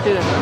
对对对。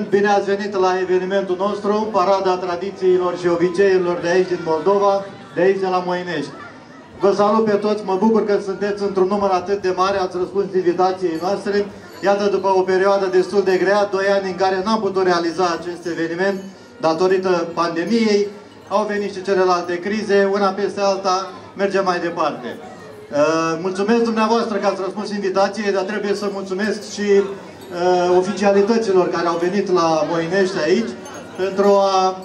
Rând, bine ați venit la evenimentul nostru, Parada Tradițiilor și Obiceiurilor de aici din Moldova, de aici de la Moinești. Vă salut pe toți, mă bucur că sunteți într-un număr atât de mare, ați răspuns invitației noastre. Iată, după o perioadă destul de grea, doi ani în care n-am putut realiza acest eveniment datorită pandemiei, au venit și celelalte crize, una peste alta, mergem mai departe. Uh, mulțumesc dumneavoastră că ați răspuns invitației, dar trebuie să mulțumesc și uh, oficialităților care au venit la Moinești aici pentru a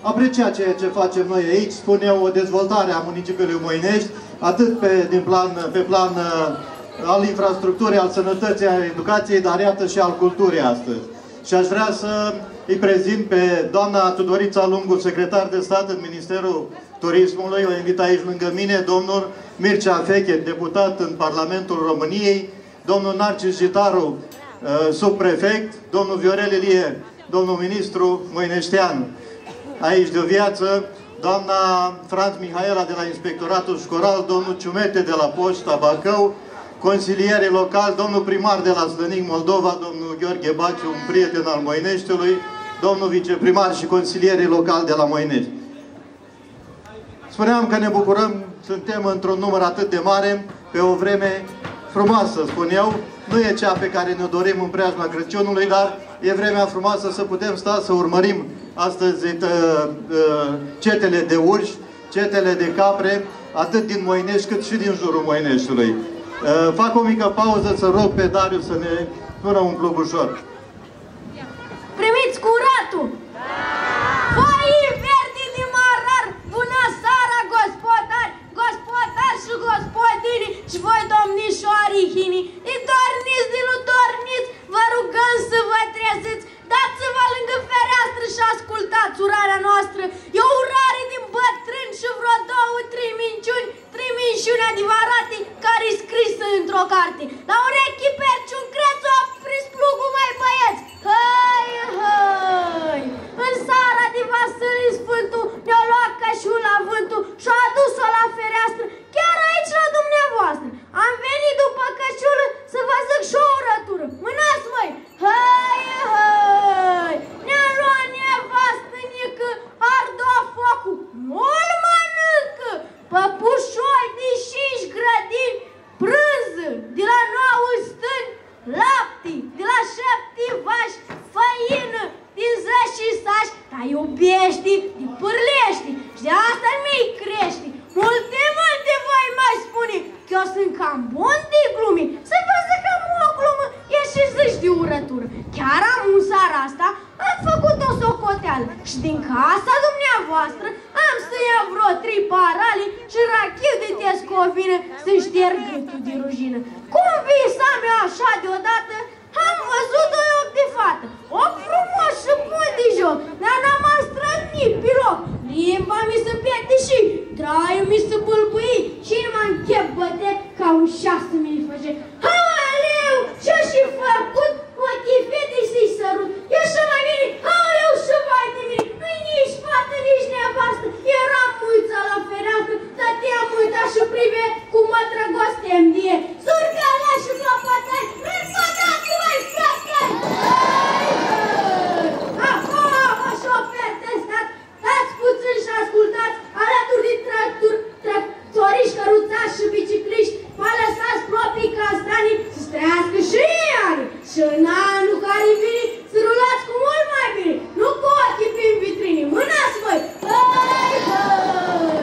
aprecia ceea ce facem noi aici, spun eu, o dezvoltare a municipiului Moinești, atât pe, din plan, pe plan uh, al infrastructurii, al sănătății, al educației, dar iată și al culturii astăzi. Și aș vrea să îi prezint pe doamna Tudorița Lungu, secretar de stat în Ministerul Turismului. O invit aici lângă mine domnul Mircea Feche, deputat în Parlamentul României, domnul Narcis Gitaru, uh, subprefect, domnul Viorel Ilie, domnul ministru Moineștean, aici de o viață, doamna Franz Mihaela de la Inspectoratul Școral, domnul Ciumete de la Poșta Bacău, consilierii locali, domnul primar de la Slănic Moldova, domnul Gheorghe Baciu, un prieten al Moineștiului, domnul viceprimar și consilierii locali de la Moinești. Spuneam că ne bucurăm, suntem într-un număr atât de mare, pe o vreme frumoasă, spun eu. Nu e cea pe care ne dorim în preajma Crăciunului, dar e vremea frumoasă să putem sta să urmărim astăzi uh, uh, cetele de urși, cetele de capre, atât din Moinești cât și din jurul Moineștiului. Uh, fac o mică pauză să rog pe Dariu să ne spună un clubușor. Primiți curatul! Foi verdi din marar, bună seara, gospodari, gospodari și gospodini și voi domnișoarii hinii, îi dorniți, din nu dorniți, vă rugăm să vă treziți, dați-vă lângă fereastră și ascultați urarea noastră. E o urare din bătrâni și vreo două, trei minciuni, trei minciuni adevărate care e scrisă într-o carte. La urechi perci un creț, opriți plugul mai băieți. Hai, hai! În seara de Vasile Sfântul ne-a luat cășul la vântul și a adus-o la fereastră, chiar aici la dumneavoastră. Am venit după căciulă să vă zic și o urătură. Mânați, măi! Hai, hai! Ne-a luat nevastă nică, ardo focul, nu-l mănâncă! Păpușoi din cinci grădini, prânză de la nouă stâni, lapte de la șapte vași, făină din zece saci, dar iubești, de pârlești și de asta nu-i crești. Multe, multe voi mai spune că eu sunt cam bun de glumi. Să vă zic că o glumă e și zici de urătură. Chiar am în seara asta, am făcut o socoteală și din casa dumneavoastră am să ia vreo trei parale și rachiu de tescovină să șterg gâtul de rușină. Cum visa mea așa deodată, am văzut o ochi de fată, ochi frumos și bun de joc, dar n-am astrănit pe loc. Limba mi se pierde și traiul mi se bâlbâi și mă închep băte ca un șase mi face. Aoleu, ce-a și făcut? Ochii fetei să-i sărut. E și mai bine, aoleu, și vai de mine. Nu-i nici fată, nici nevastă. Era muița la fereastră, stăteam uita și prive cu mă drăgoste îmi die. Surcala și clopoțai, răspătați mai frate! Acum, așa oferte stat, stați puțin și ascultați, alături de tractor, tractoriști, căruțași și bicicliști, mă lăsați proprii castanii să străiască și ani. Și în anul care vine, să rulați cu mult mai bine, nu cu ochii prin vitrini. Mânați voi! Hai, hai!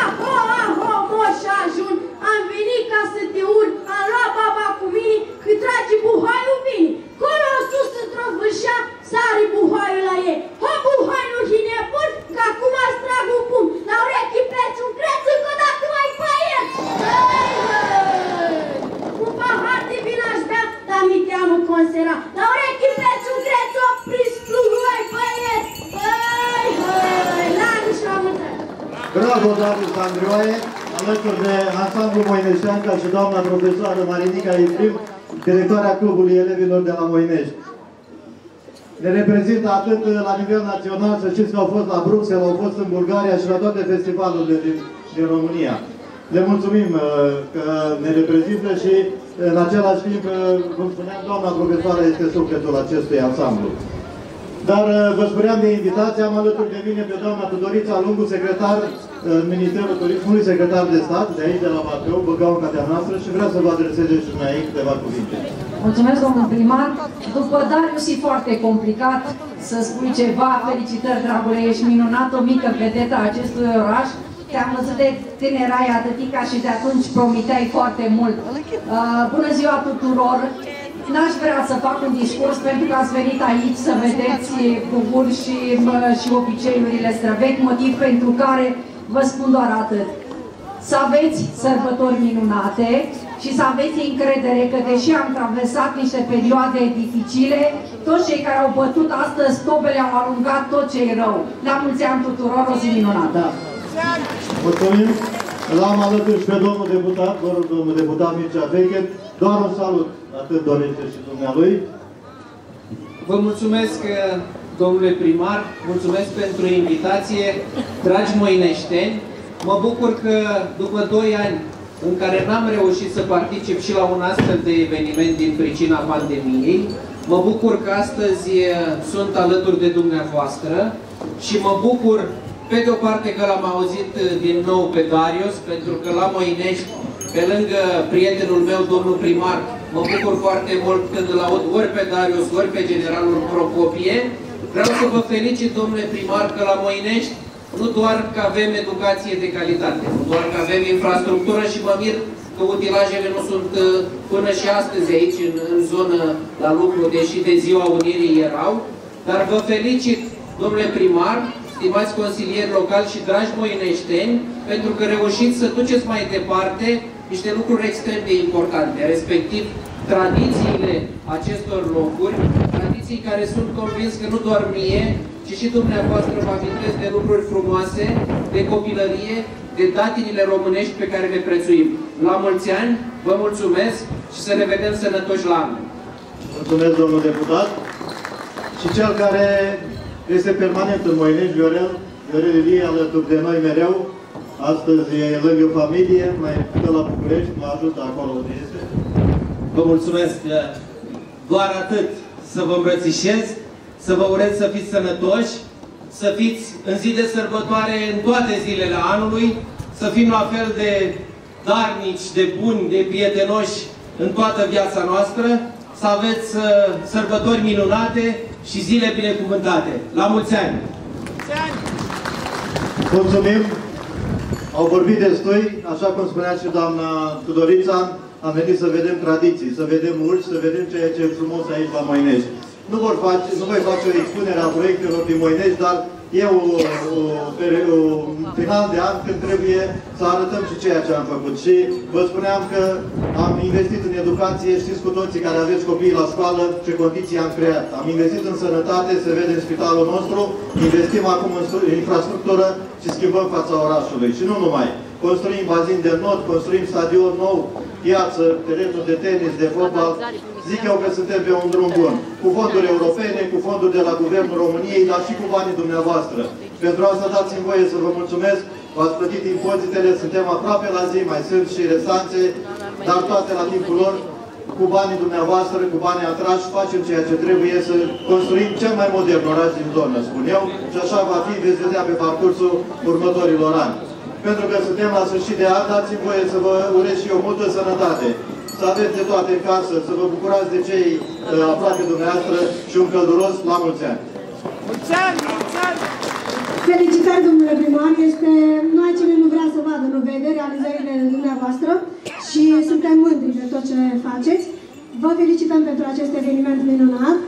Aho, aho, moș ajun, am venit ca să te urc, am luat baba cu mine, că trage buhaiul vine. Colo sus într-o vârșea, sare buhaiul la ei. Ho, buhai nu hine bun, că acum îți trag un pum. La urechi peți un creț, încă o dată mai băieți. Hai, hai! Un pahar de vin aș bea, dar mi teamă consera. La urechi peți un creț, opriți plugul, hai băieți. Hai, hai! La anul și la mulți ani. Bravo, Darius Andrioae, alături de ansamblu Moineștean, ca și doamna profesoară Marinica Ifrim, directoarea Clubului Elevilor de la Moinești. Ne reprezintă atât la nivel național, să știți că au fost la Bruxelles, au fost în Bulgaria și la toate festivalurile din, din România. Le mulțumim uh, că ne reprezintă și în același timp, uh, cum spuneam, doamna profesoară este sufletul acestui ansamblu. Dar uh, vă spuneam de invitație, am alături de mine pe doamna Tudorița Lungu, secretar în Ministerul Turismului, secretar de stat, de aici, de la Bacău, Băgaunca noastră și vreau să vă adreseze și mai aici câteva cuvinte. Mulțumesc, domnul primar. După Darius e foarte complicat să spui ceva. Felicitări, dragule, ești minunat, o mică vedetă a acestui oraș. Te-am văzut de când erai atâtica și de atunci promiteai foarte mult. Uh, bună ziua tuturor! N-aș vrea să fac un discurs pentru că ați venit aici să vedeți Bugul și, și obiceiurile străvechi, motiv pentru care vă spun doar atât. Să aveți sărbători minunate și să aveți încredere că deși am traversat niște perioade dificile, toți cei care au bătut astăzi tobele au aruncat tot ce e rău. La mulți ani tuturor, o zi minunată! Mulțumim! L-am alături și pe domnul deputat, vă rog, domnul deputat Mircea Veche, doar un salut, atât dorește și dumnealui. Vă mulțumesc, domnule primar, mulțumesc pentru invitație, dragi moineșteni. Mă bucur că după 2 ani în care n-am reușit să particip și la un astfel de eveniment din pricina pandemiei, mă bucur că astăzi sunt alături de dumneavoastră și mă bucur pe de o parte că l-am auzit din nou pe Darius, pentru că la Moinești, pe lângă prietenul meu, domnul primar, mă bucur foarte mult când îl aud ori pe Darius, ori pe generalul Procopie. Vreau să vă felicit, domnule primar, că la Moinești nu doar că avem educație de calitate, nu doar că avem infrastructură și mă mir că utilajele nu sunt uh, până și astăzi aici, în, în zonă la lucru, deși de ziua Unirii erau, dar vă felicit, domnule primar, stimați consilieri locali și dragi moineșteni, pentru că reușiți să duceți mai departe niște lucruri extrem de importante, respectiv tradițiile acestor locuri, tradiții care sunt convins că nu doar mie, ci și dumneavoastră vă amintesc de lucruri frumoase, de copilărie, de datinile românești pe care le prețuim. La mulți ani, vă mulțumesc și să ne vedem sănătoși la anul. Mulțumesc, domnul deputat. Și cel care este permanent în Moinești, Viorel, Viorel Ilie, alături de noi mereu. Astăzi e lângă familie, mai pe la București, mă ajută acolo unde este. Vă mulțumesc doar atât să vă îmbrățișez, să vă urez să fiți sănătoși, să fiți în zi de sărbătoare în toate zilele anului, să fim la fel de darnici, de buni, de prietenoși în toată viața noastră, să aveți uh, sărbători minunate și zile binecuvântate. La mulți ani! Mulțumim! Au vorbit destui, așa cum spunea și doamna Tudorița, am venit să vedem tradiții, să vedem urși, să vedem ceea ce e frumos aici la Moinești. Nu, vor face, nu voi face o expunere a proiectelor din Moinești, dar e o, o, o, un final de an când trebuie să arătăm și ceea ce am făcut. Și vă spuneam că am investit în educație, știți cu toții care aveți copii la școală ce condiții am creat. Am investit în sănătate, se vede în spitalul nostru, investim acum în infrastructură și schimbăm fața orașului. Și nu numai. Construim bazin de not, construim stadion nou, piață, terenul de tenis, de fotbal. Zic eu că suntem pe un drum bun. Cu fonduri europene, cu fonduri de la Guvernul României, dar și cu banii dumneavoastră. Pentru asta dați-mi voie să vă mulțumesc. V-ați plătit impozitele, suntem aproape la zi, mai sunt și restanțe, dar toate la timpul lor. Cu banii dumneavoastră, cu banii atrași, facem ceea ce trebuie să construim cel mai modern oraș din zonă, spun eu, și așa va fi, veți vedea pe parcursul următorilor ani pentru că suntem la sfârșit de an, dați-mi voie să vă urez și eu multă sănătate. Să aveți de toate în casă, să vă bucurați de cei uh, aproape dumneavoastră și un călduros la mulți ani. Mulți ani, mulți ani! Felicitări, domnule primar, este... Nu ai cine nu vrea să vadă, nu vede realizările dumneavoastră și suntem mândri de tot ce faceți. Vă felicităm pentru acest eveniment minunat.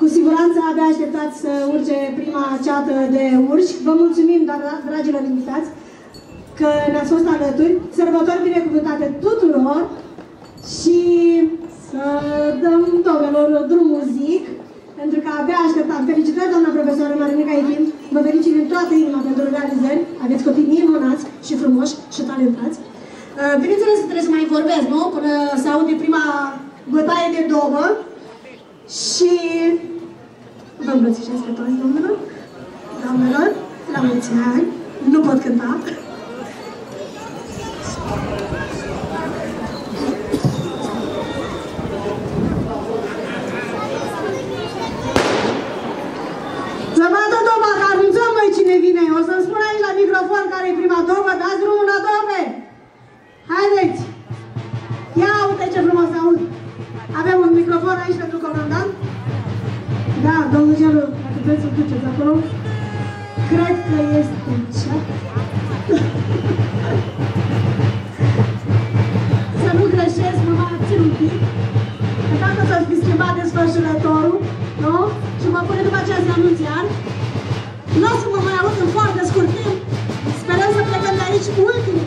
Cu siguranță abia așteptați să urce prima ceată de urși. Vă mulțumim, dar, dragilor invitați, că ne-ați fost alături. Sărbători binecuvântate tuturor și să dăm domnilor drumul zic, pentru că abia așteptam. Felicitări, doamna profesoară Marinica Ichim, vă felicit din toată inima pentru realizări, aveți copii minunați și frumoși și talentați. Uh, Bineînțeles că trebuie să mai vorbesc, nu? Până se aude prima bătaie de două și vă îmbrățișez pe toți, domnilor, doamnelor, la mulți ani, nu pot cânta. Să vadă doba, că anunțăm noi cine vine. O să-mi spun aici la microfon care e prima dobă, dați drumul la dobe. Haideți! Ia uite ce frumos aud. Avem un microfon aici pentru comandant? Da, domnul Gelu, dacă vreți să duceți acolo. Cred că este cea. să nu greșesc, mă mai țin un pic. Că dacă să fi schimbat desfășurătorul, nu? Și mă pune după aceea să anunț iar. Nu o să mă mai aud în foarte scurt timp. Sperăm să plecăm de aici ultimul.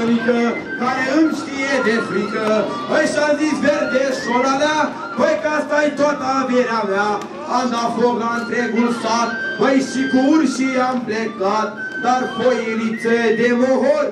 măgărică, care îmi știe de frică. Păi și-am zis verde șola mea, păi că asta-i toată averea mea. Am dat foc la întregul sat, păi și cu urșii am plecat, dar foierițe de mohor,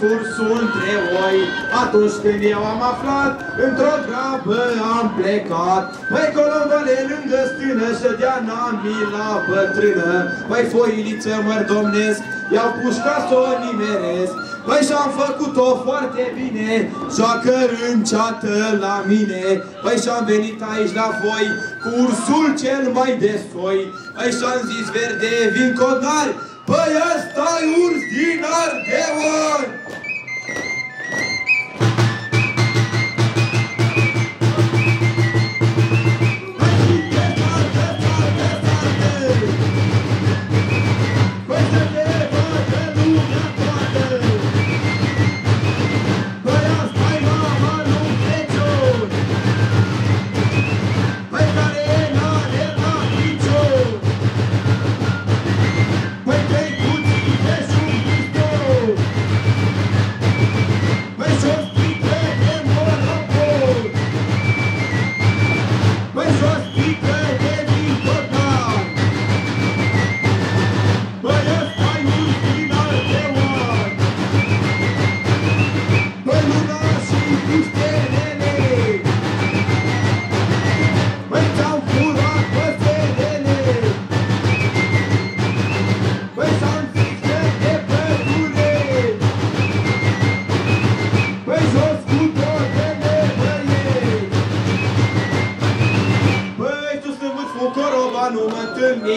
Cursul sunt oi. Atunci când eu am aflat, într-o grabă am plecat. Păi colombale lângă stână, ședea nami la bătrână. Păi foiliță măr domnesc, i-au pușca să o nimeresc. Păi și-am făcut-o foarte bine, joacă rânceată la mine. Păi și-am venit aici la voi, cursul cel mai de soi. Păi și-am zis verde, vin codari,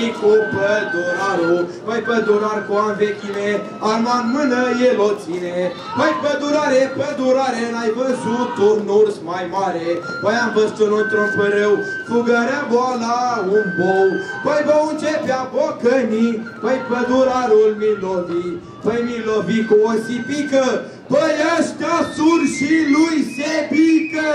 întâlni cu pădurarul. Păi pădurar cu an vechile, arma în mână el o ține. Păi pădurare, pădurare, n-ai văzut un urs mai mare. Păi am văzut într-un părău, fugărea boala un bou. Păi bou începea bocănii, păi pădurarul mi lovi. Păi mi lovi cu o sipică, păi ăștia sur și lui se pică.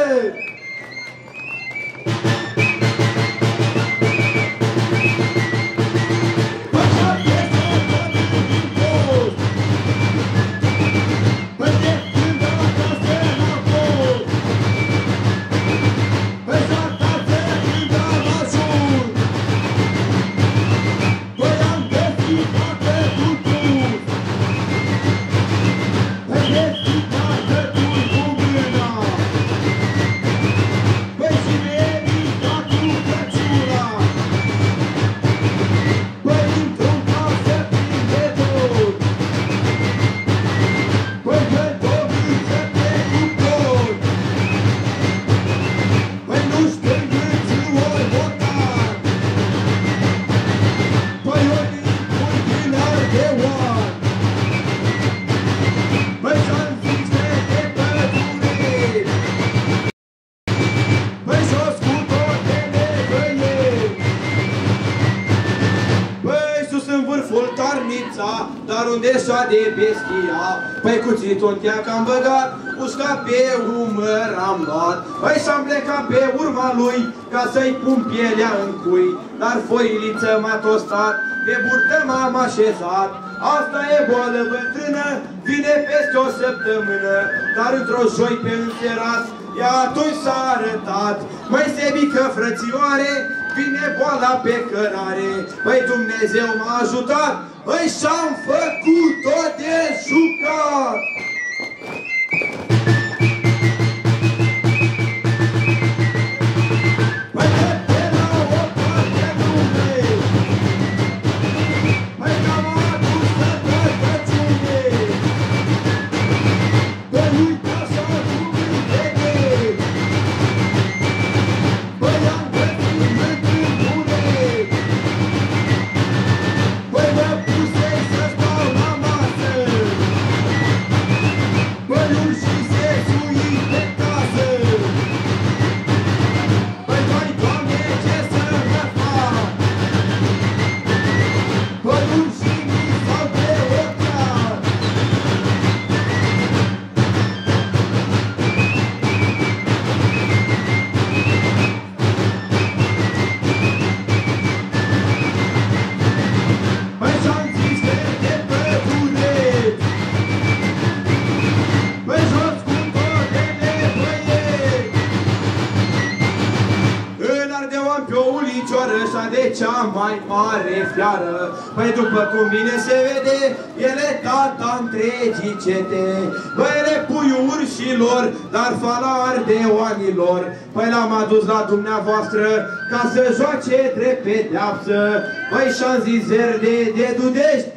Unde s-a de beschia Păi cuțitul în teac am băgat Usca pe umăr am luat. Păi s-am plecat pe urma lui Ca să-i pun pielea în cui. Dar foiliță m-a tostat Pe burtă m-am așezat. Asta e boală bătrână Vine peste o săptămână. Dar într-o joi pe înserat ea atunci s-a arătat. Măi sebică frățioare Vine boala pe cărare. Păi Dumnezeu m-a ajutat Păi și-am făcut-o de jucat de cea mai mare fiară. Păi după cum bine se vede, ele tata întregii cete. Păi ele puiul urșilor, dar fala ardeoanilor Păi l-am adus la dumneavoastră ca să joace drept pedeapsă. Păi și-am zis zerde de dudești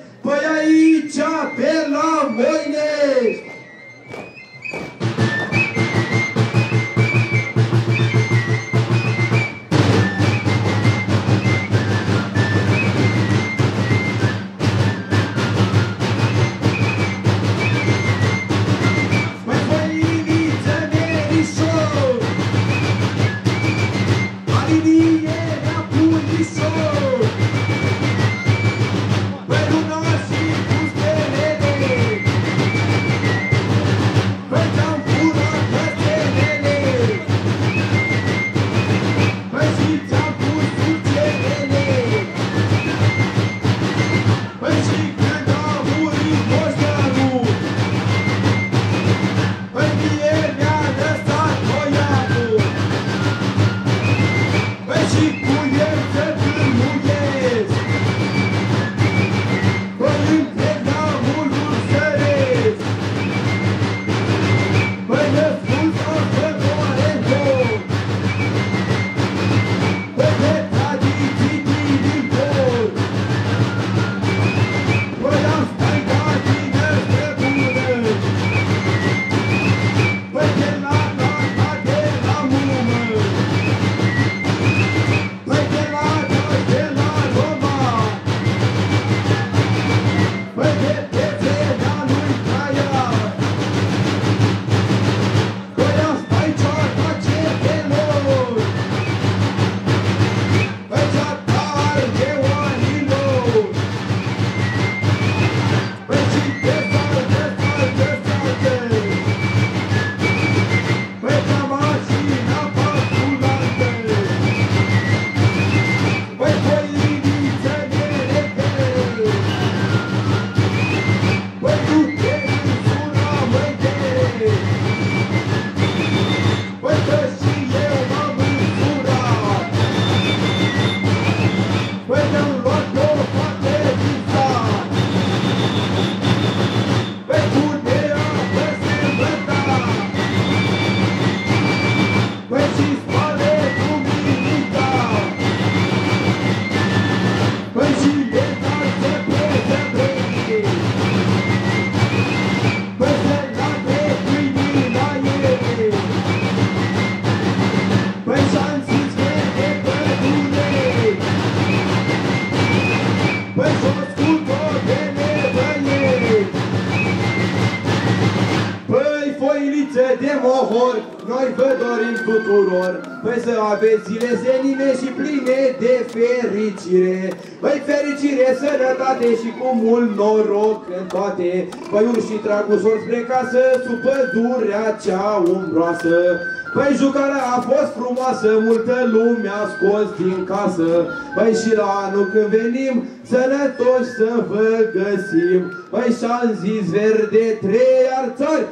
tuturor, păi să aveți zile zenine și pline de fericire. Păi fericire, sănătate și cu mult noroc în toate, păi urși tragusor spre casă, sub pădurea cea umbroasă. Păi jucarea a fost frumoasă, multă lume a scos din casă. Păi și la anul când venim, sănătoși să vă găsim. Păi și-am zis verde trei arțari,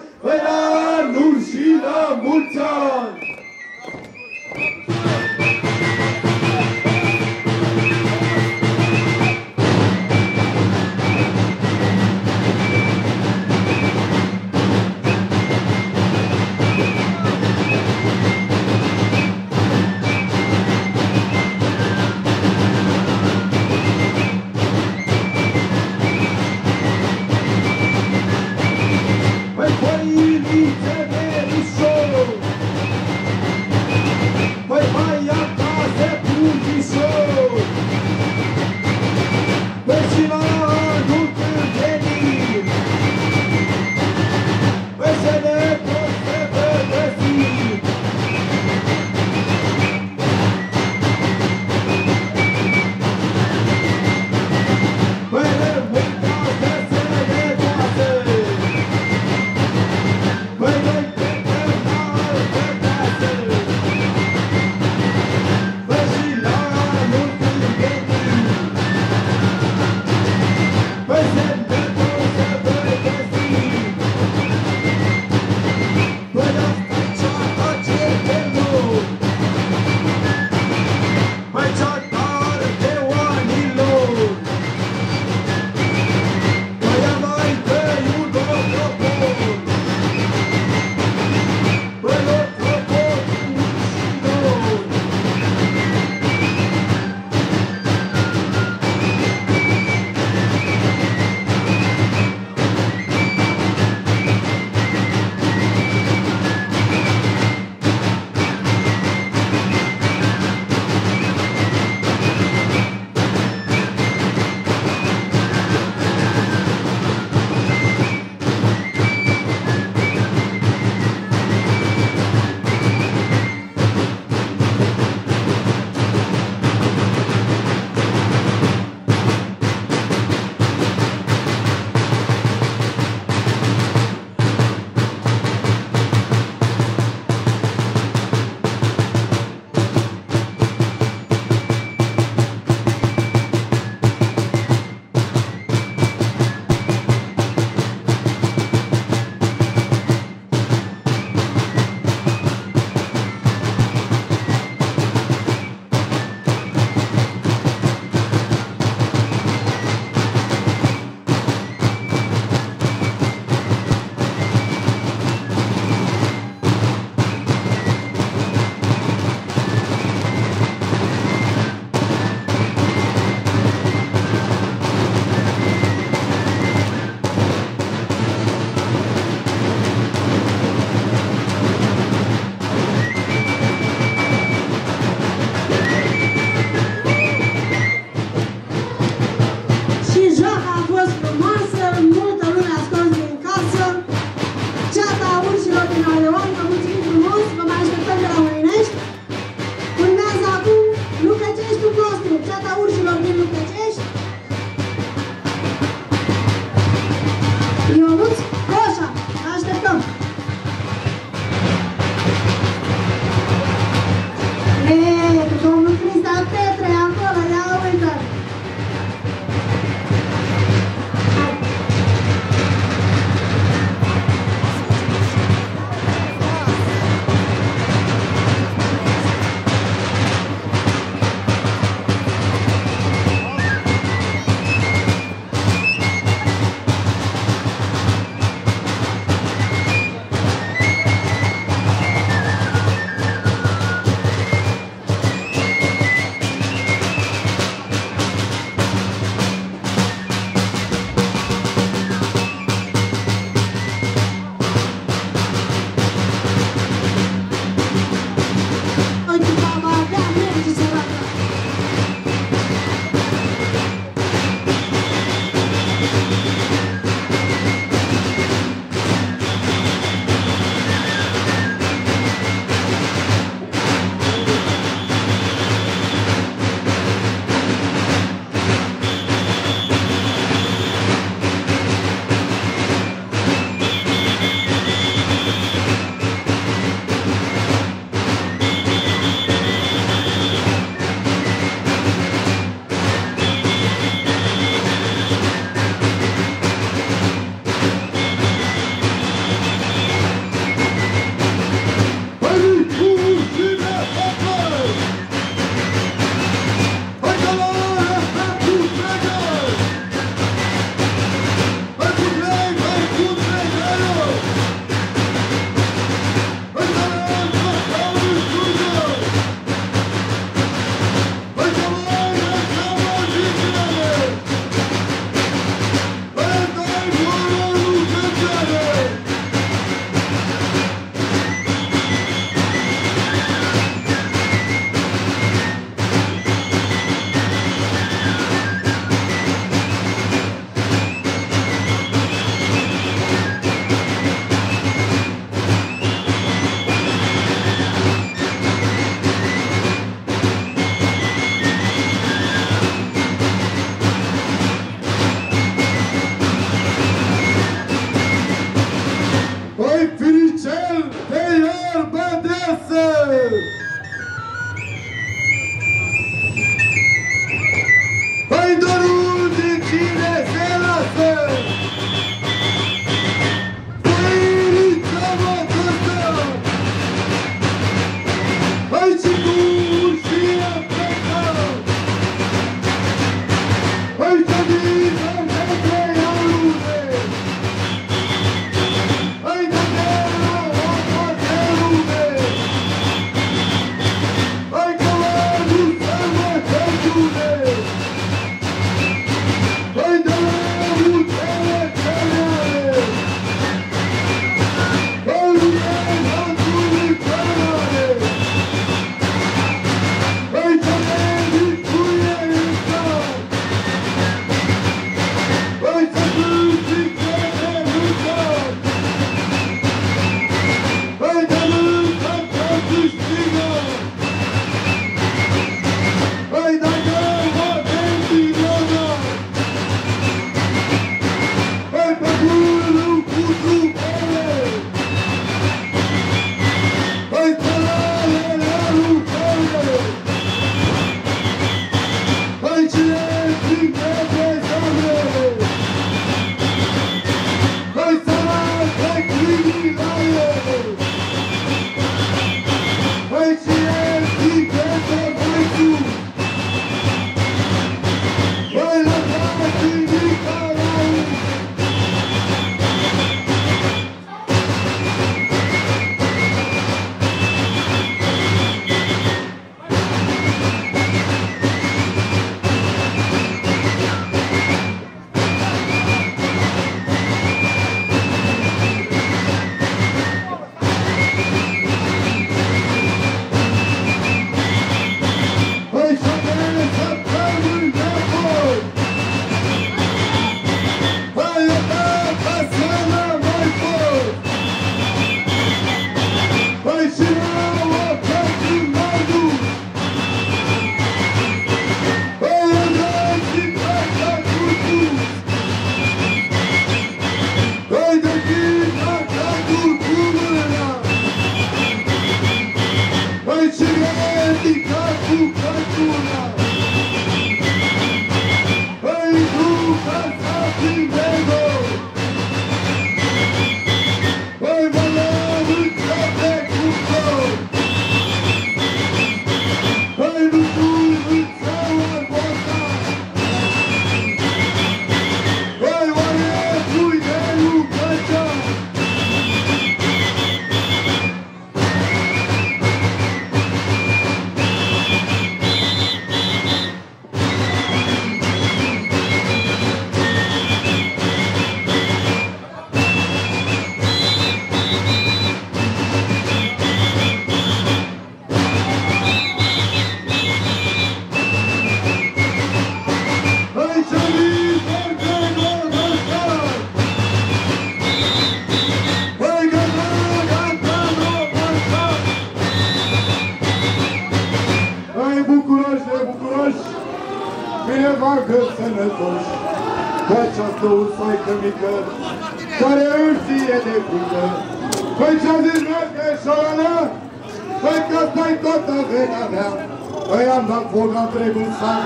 la întregul sat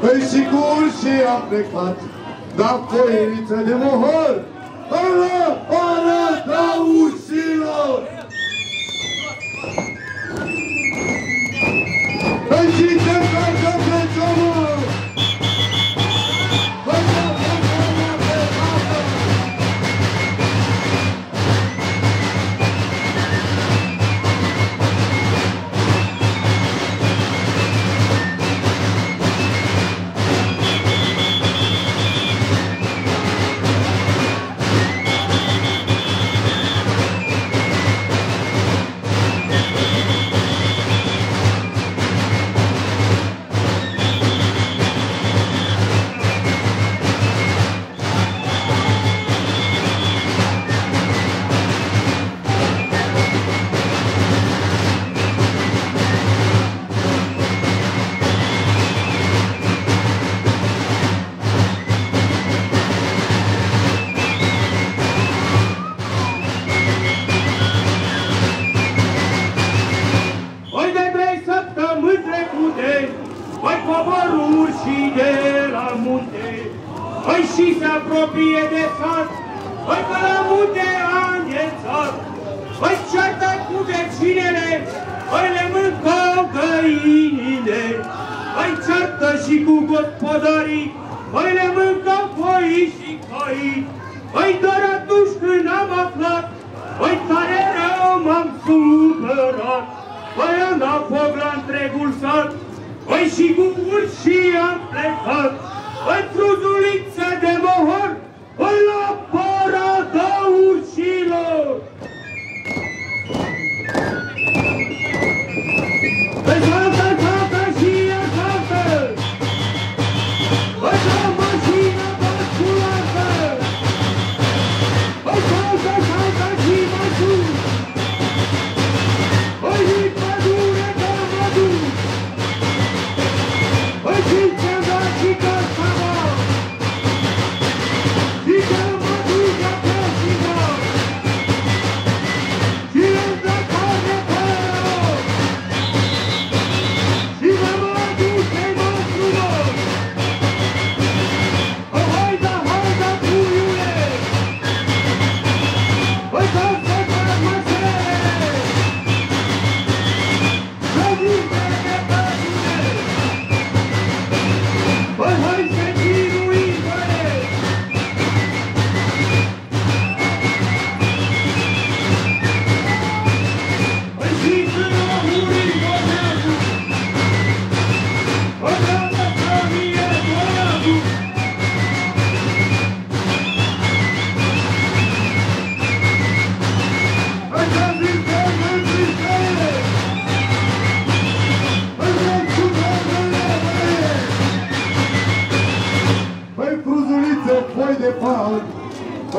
Păi și cu urșii am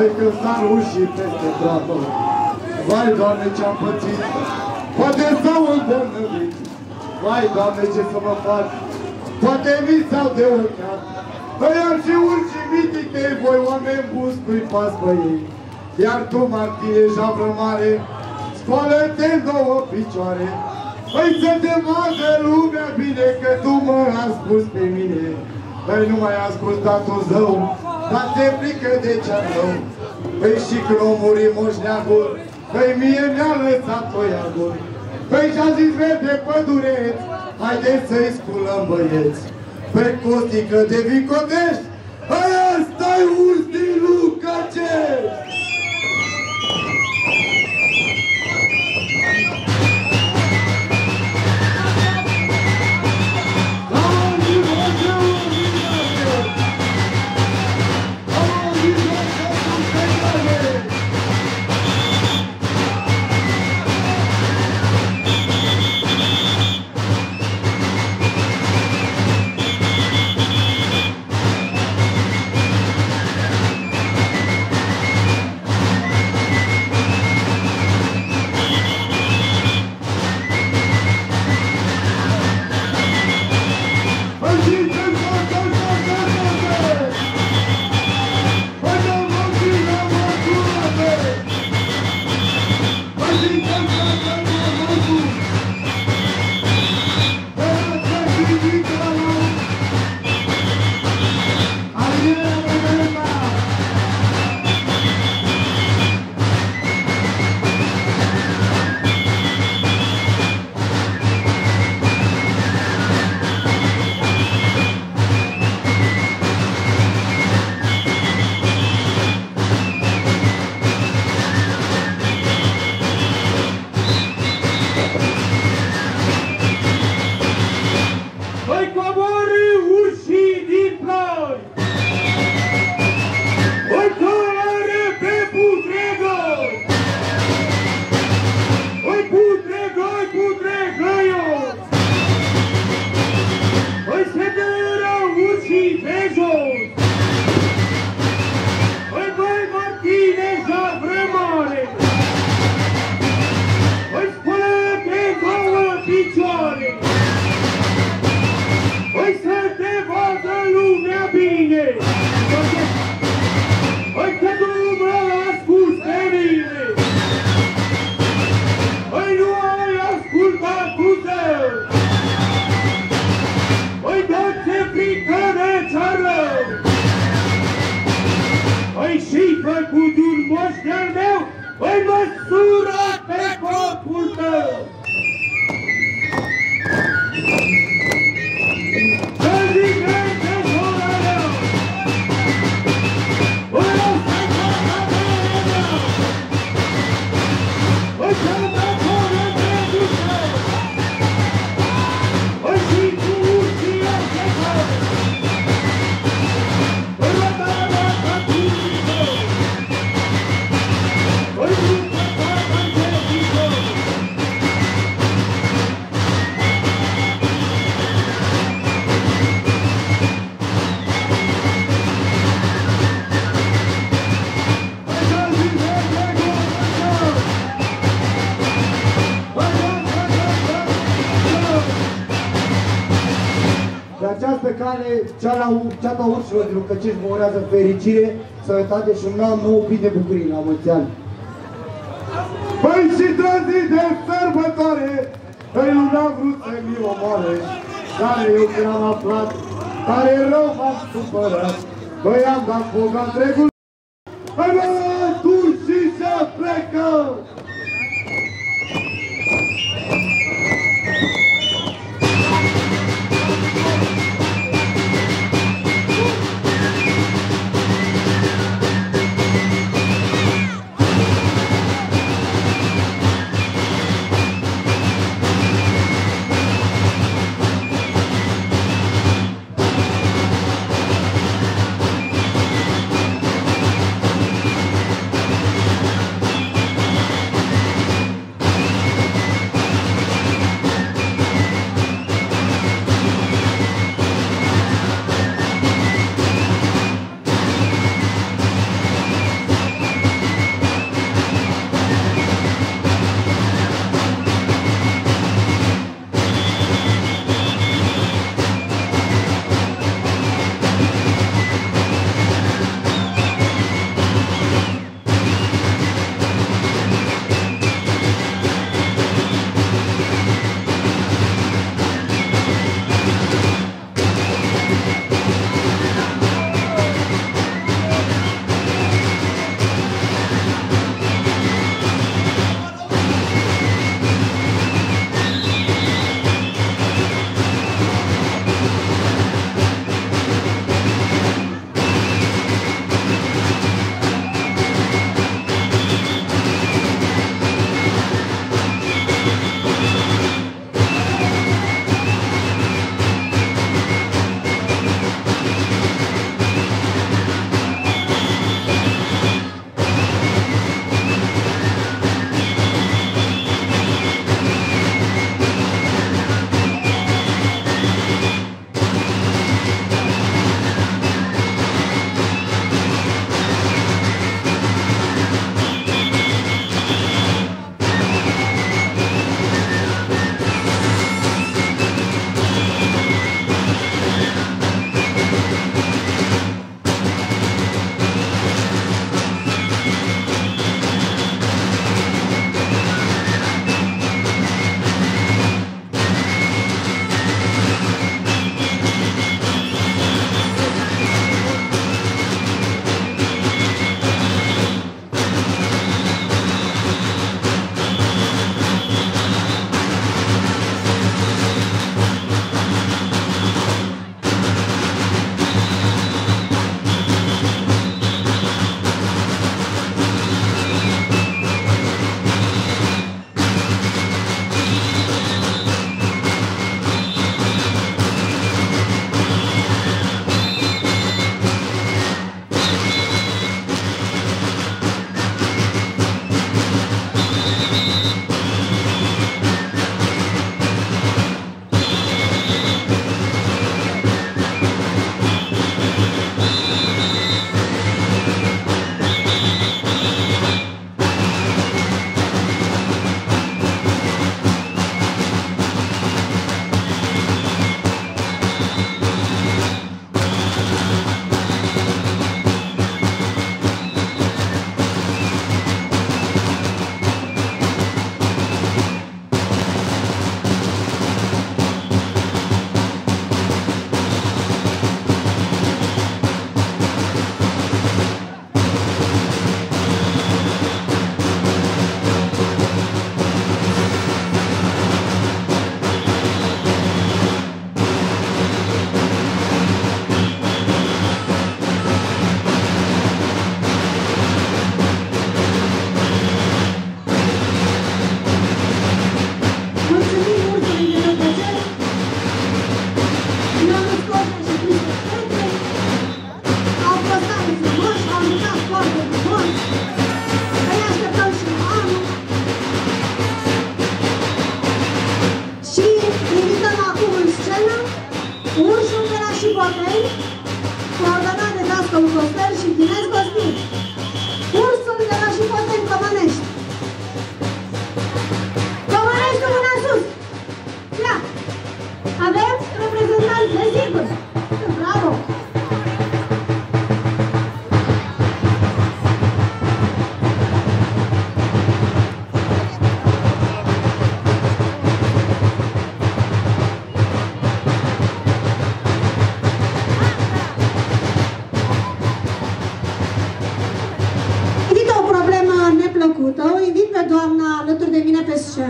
păi când s-a rușit peste toată. Vai, Doamne, ce-am pățit, poate s-au îmbolnăvit. Vai, Doamne, ce să mă fac, poate mi s-au de urcat. Păi am și urci mititei, voi oameni buni, scuipați pe ei. Iar tu, Martine, javră mare, spală-te în două picioare. Păi să te vadă lumea bine că tu mă ascult pe mine. Păi nu mai ascultat un zău, dar te frică de ce rău. Păi și când o muri moșneagul, păi mie mi-a lăsat toiagul. Păi și-a zis verde pădureț, haideți să-i sculăm băieți. Pe costică de vicotești, ajută! Urșilor din Lucăcești vă urează fericire, sănătate și un an nou plin de bucurii la mulți ani. Păi și trăzi de sărbătoare, Păi nu n-am vrut să mi omoare, Dar eu când am aflat, Tare rău m-am supărat, Păi am dat foc la întregul,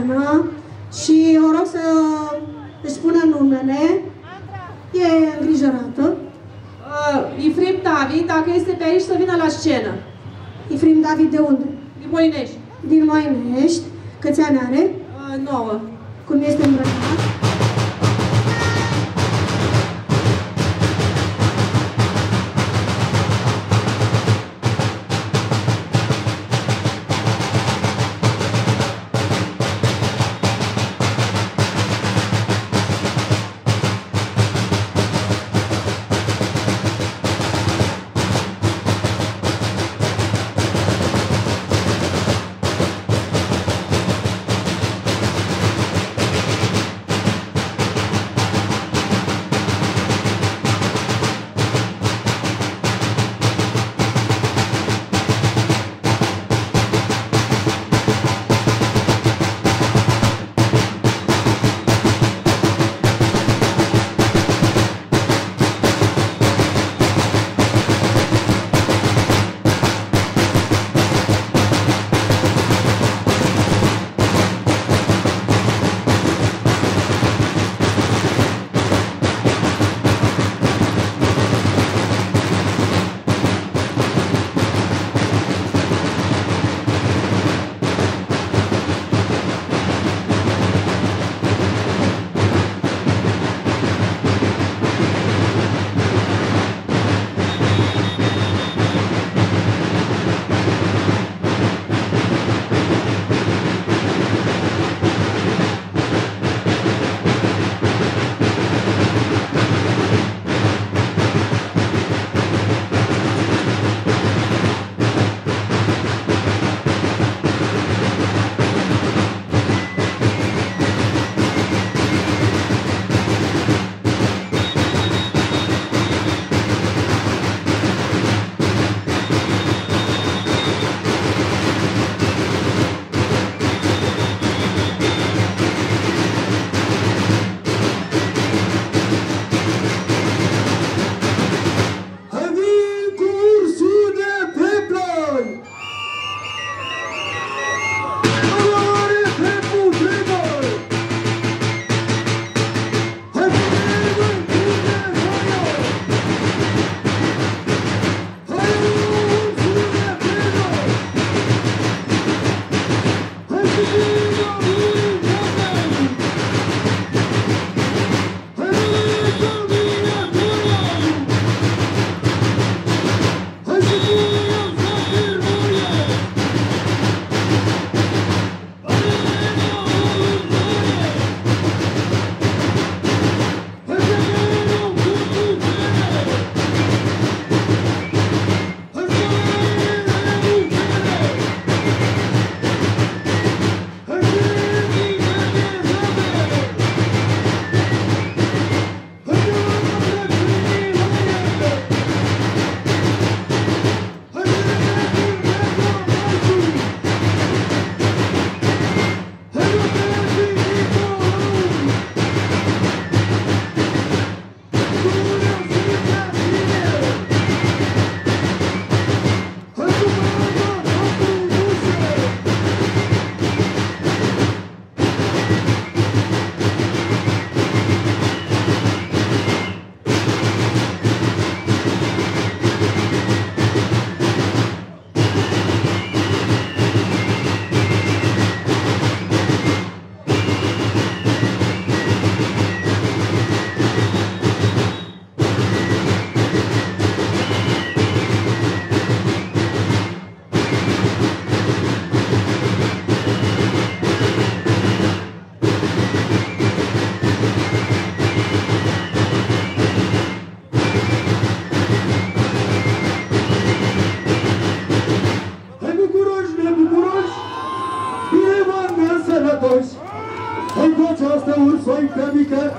mine această ursoică mică,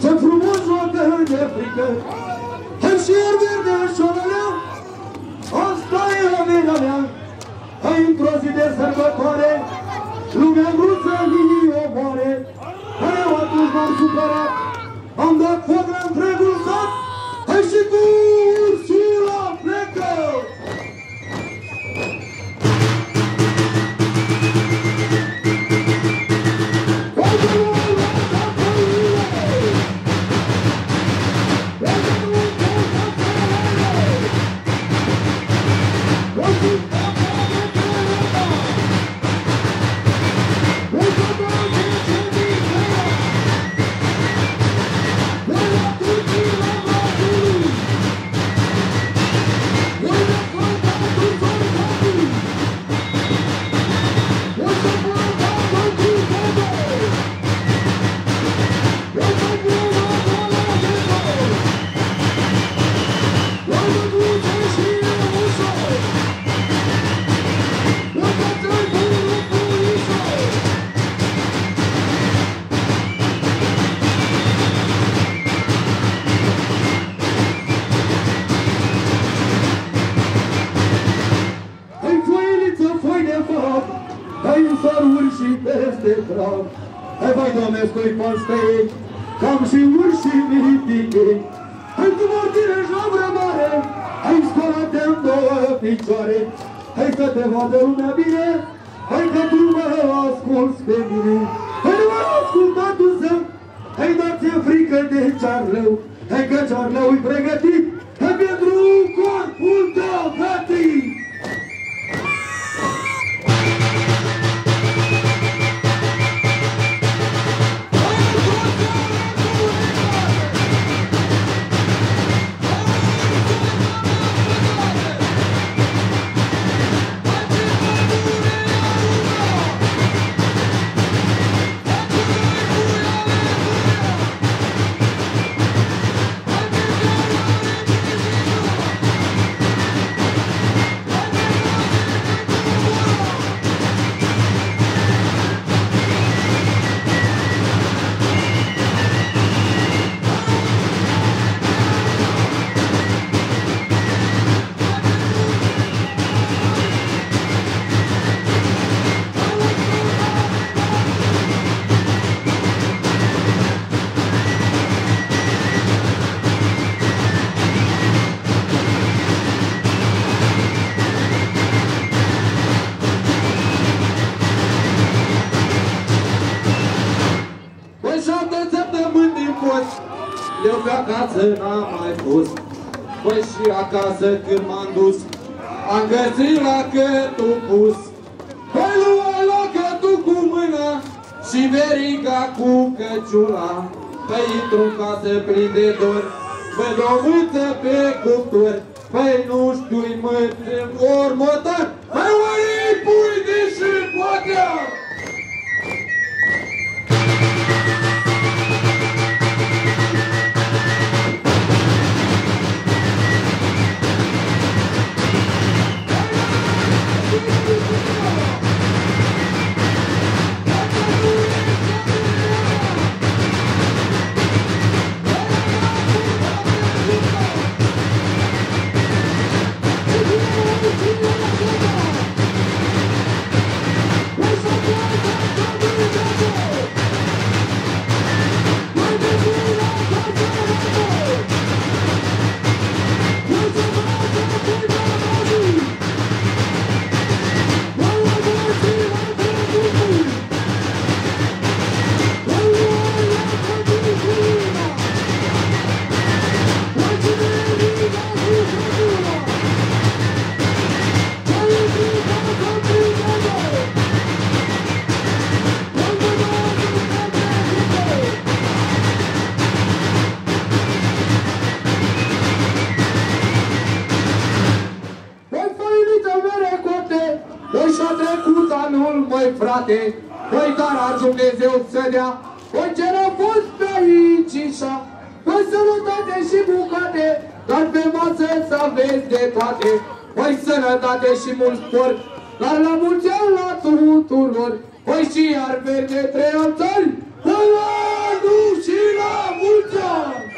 ce frumos joacă de frică. Vai, Doamne, scoi pastei, cam și urși mitiche. Hai cu mortire și la vremare, hai scoală-te în două picioare. Hai să te vadă lumea bine, hai că tu mă asculți pe mine. Eu pe acasă n-am mai fost. Băi, și acasă când m-am dus, am găsit la cătul pus. Băi, lua la cătul cu mâna și veriga cu căciula. Băi, intru în casă plin de dor, văd o mâță pe cuptor. Domnul, băi frate, băi tara Dumnezeu să dea, Păi ce a fost aici și Că sănătate și bucate, dar pe masă să aveți de toate. Păi sănătate și mult sport, dar la mulți ani la tuturor. Păi și iar verde trei țări, până la și la mulți ani!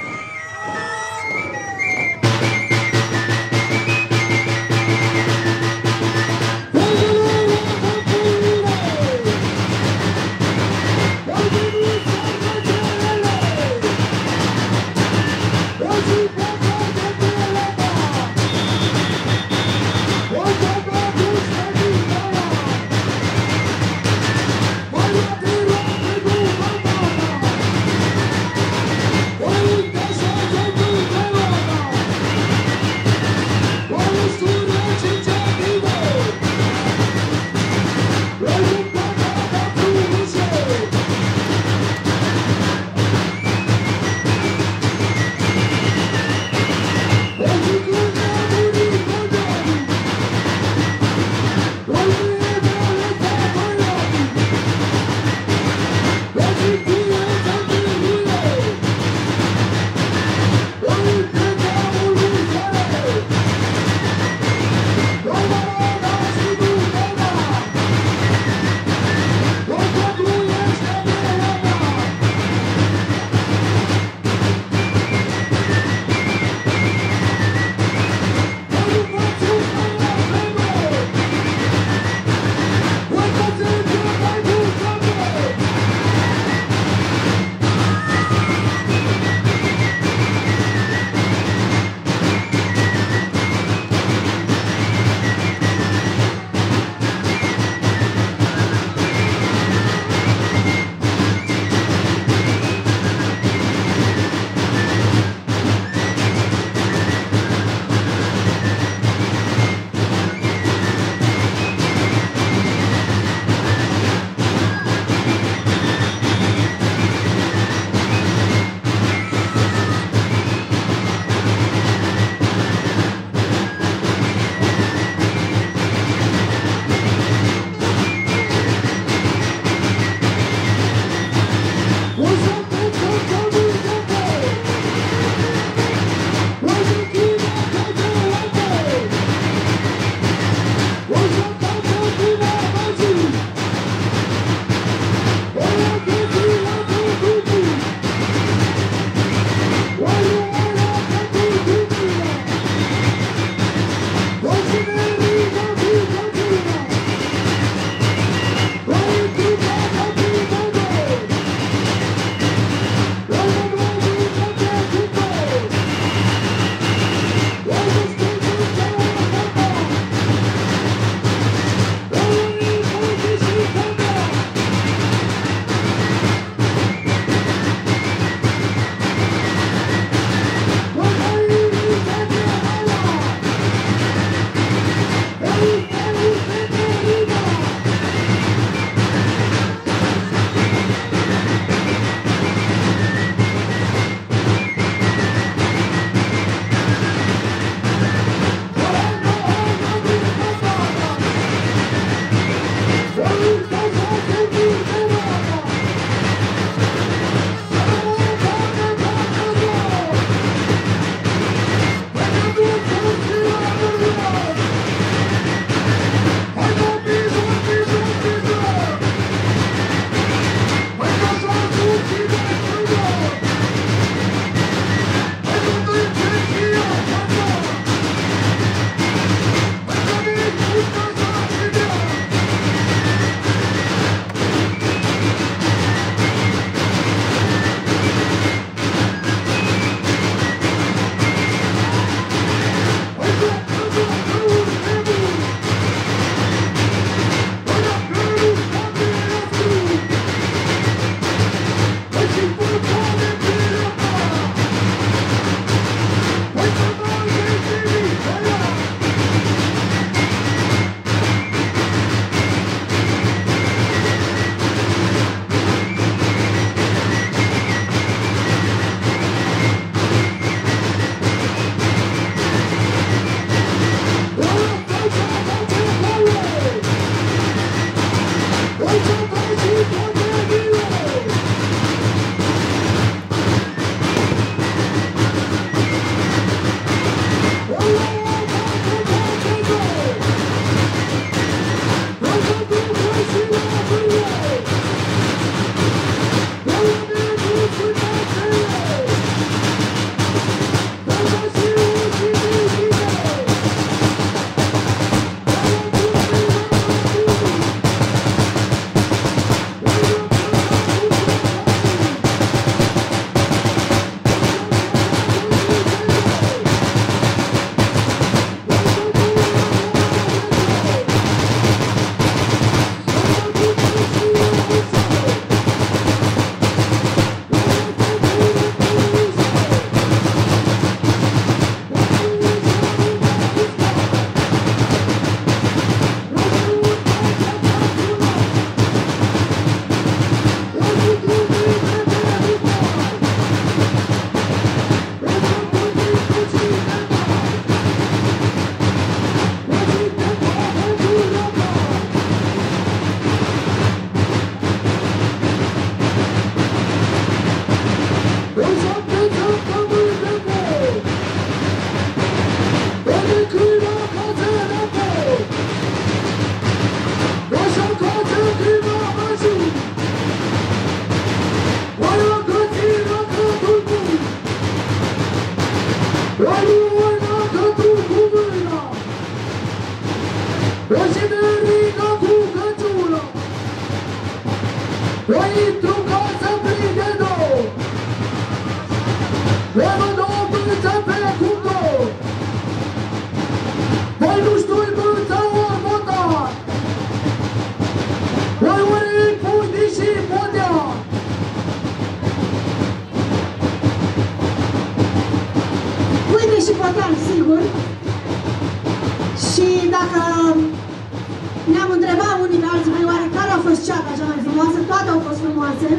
Au fost frumoase.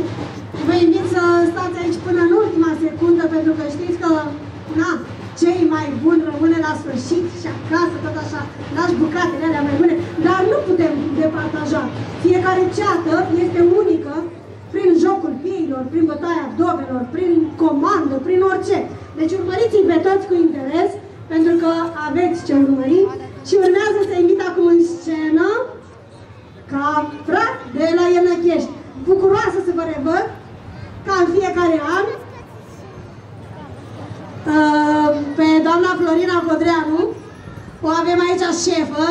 Vă invit să stați aici până în ultima secundă, pentru că știți că, na, cei mai buni rămâne la sfârșit și acasă, tot așa, lași bucatele alea mai bune, dar nu putem departaja. Fiecare ceată este unică prin jocul pieilor, copiilor, prin bătaia dobelor, prin comandă, prin orice. Deci urmăriți-i pe toți cu interes, pentru că aveți ce urmări și urmează să invit acum în scenă Capra de la Ienăchești. Bucuroasă să vă revăd, ca în fiecare an, Uh, pe doamna Florina Codreanu, o avem aici șefă,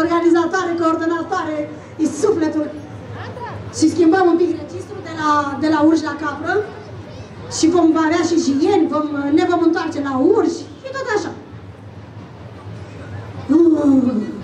organizatoare, coordonatoare, e sufletul. Și schimbăm un pic registrul de la, de la urși la capră și vom avea și jieni, vom, ne vom întoarce la urși și tot așa. Uh,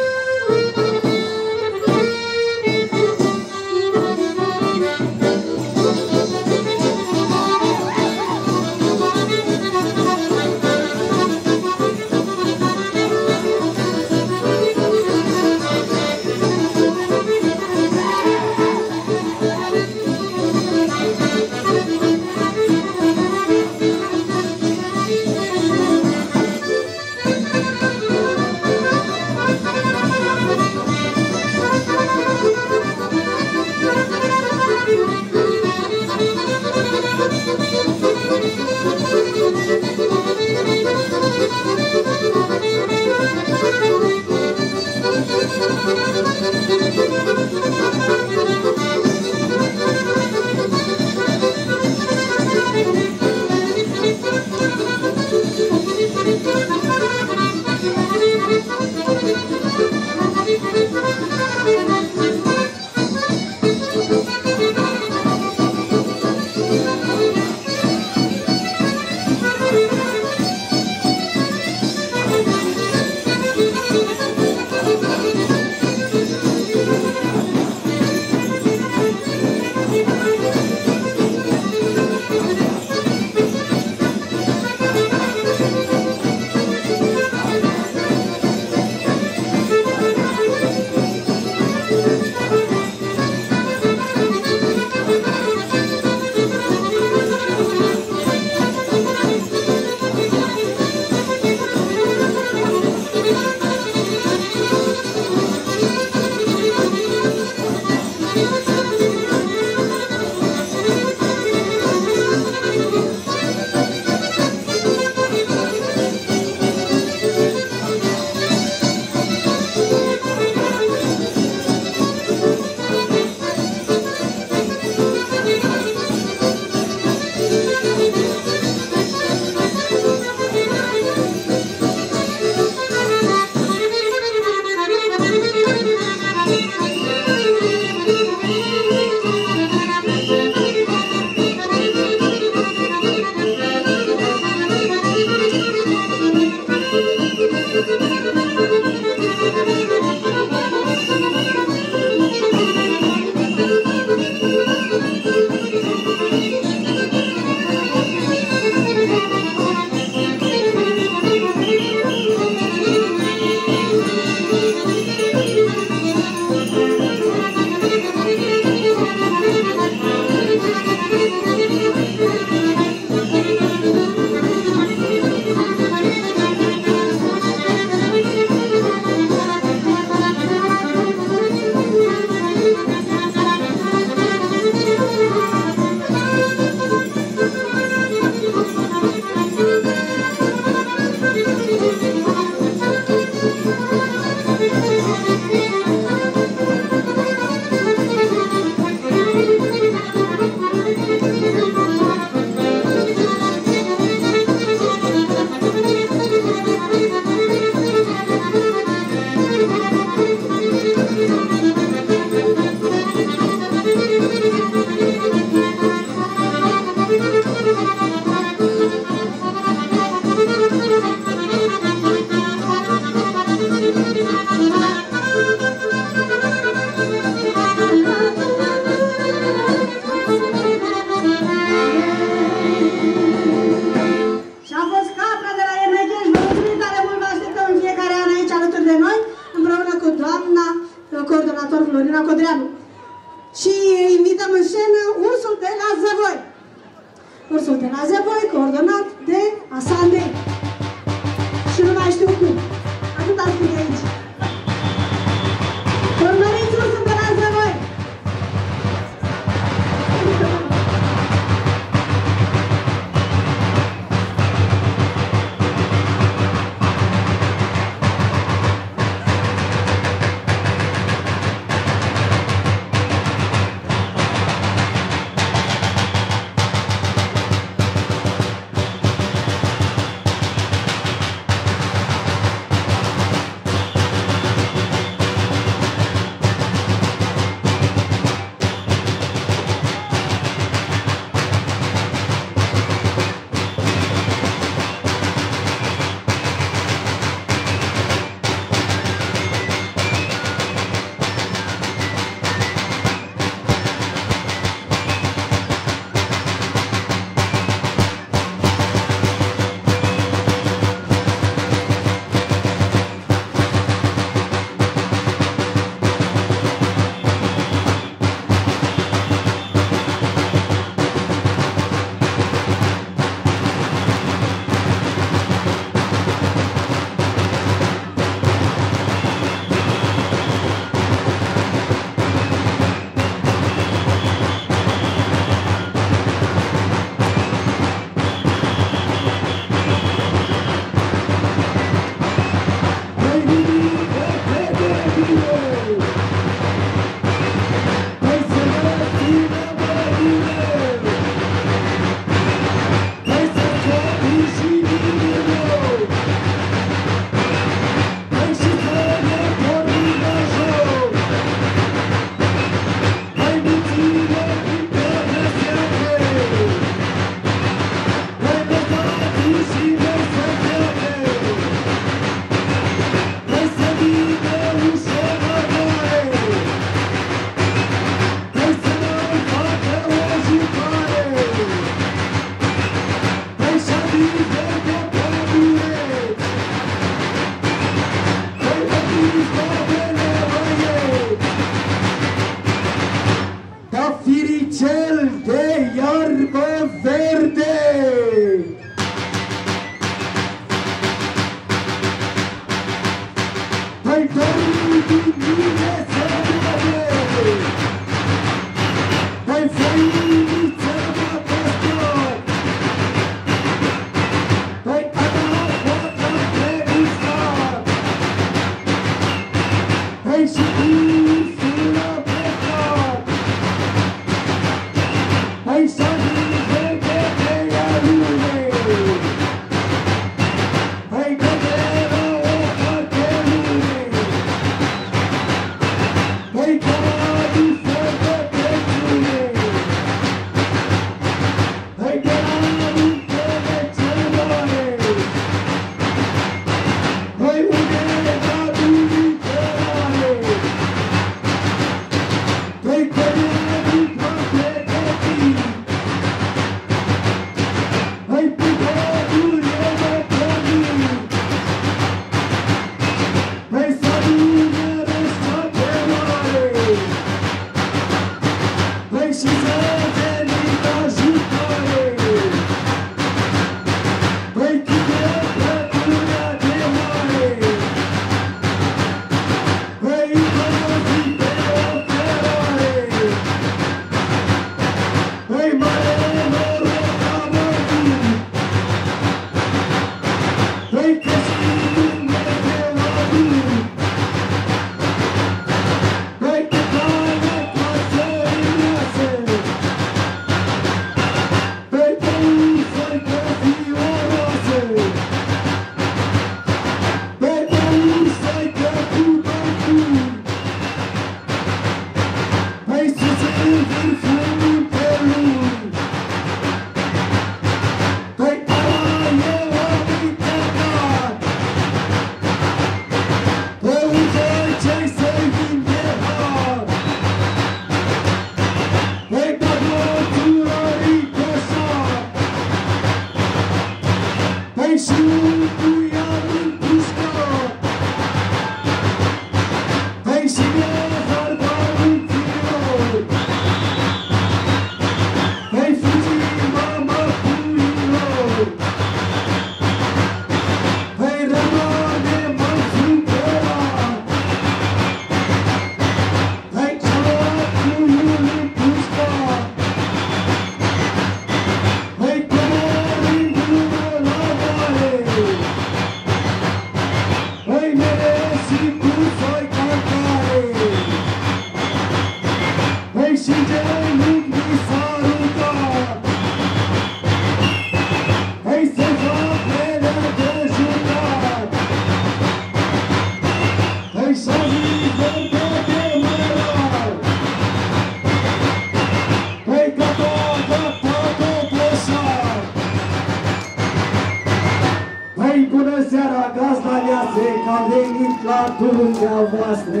la turunea voastră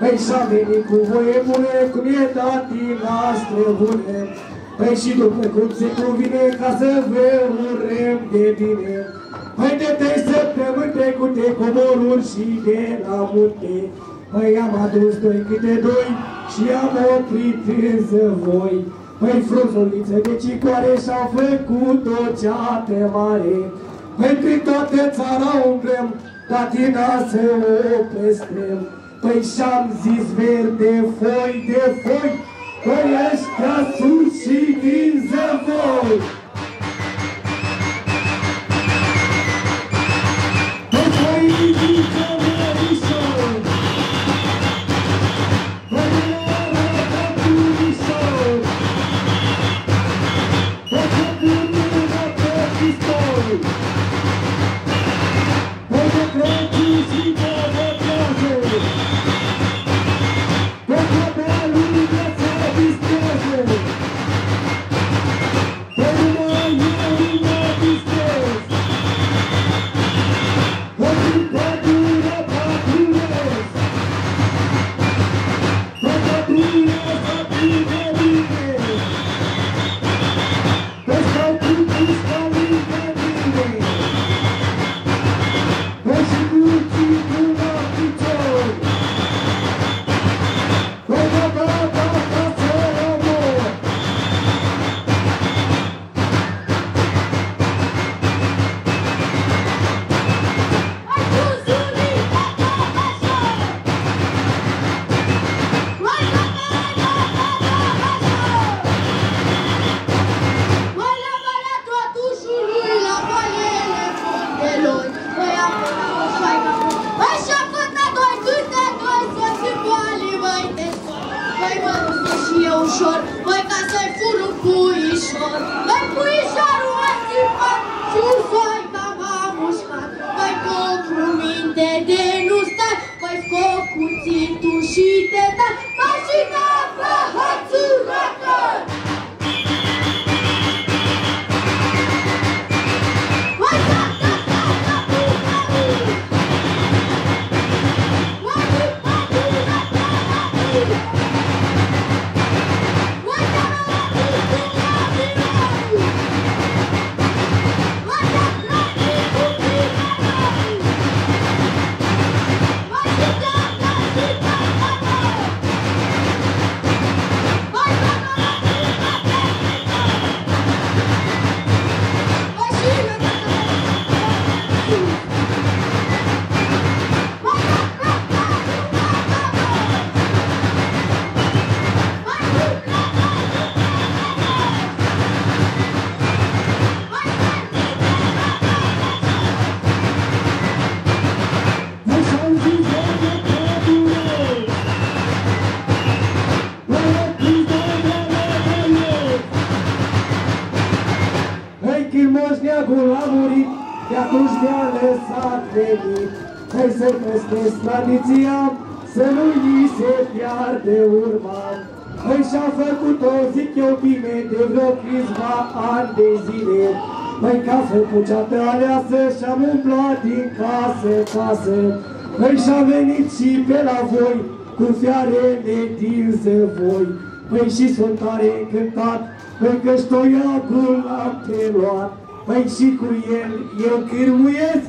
Păi și-am venit cu voie bune, cum e tati noastre bune. Păi și după cum se cuvine, ca să vă urem de bine. Păi de trei săptămâni trecute coboruri și de la munte. Păi am adus doi câte doi și am oprit însă voi. Păi frunzulițe de cicoare și-au făcut o ceată mare. Păi prin toată țara umblăm, tatina să o păstrăm Păi și-am zis verde foi de foi, atunci ne-a lăsat venit. Hai să păstrez tradiția, să nu i se piarde urma. Hai și-a făcut-o, zic eu bine, de vreo câțiva ani de zile. Mai ca făcut ceată aleasă și-am umblat din casă, casă. Mai și-a venit și pe la voi, cu fiarele din zăvoi. Păi și sunt tare încântat, păi că ștoiacul l-am preluat. Păi și cu el eu cârmuiesc,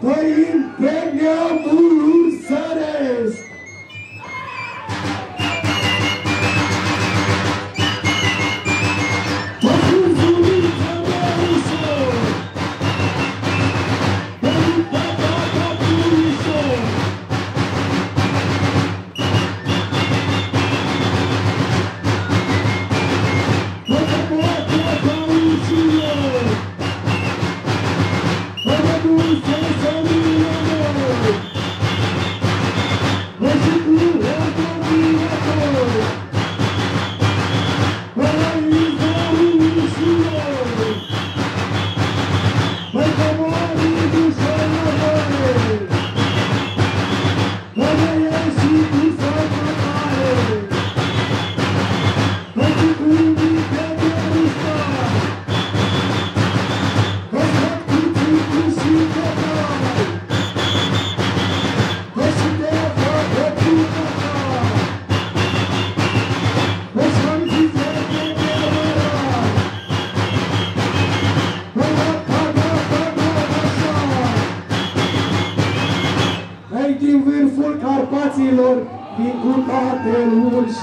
păi pe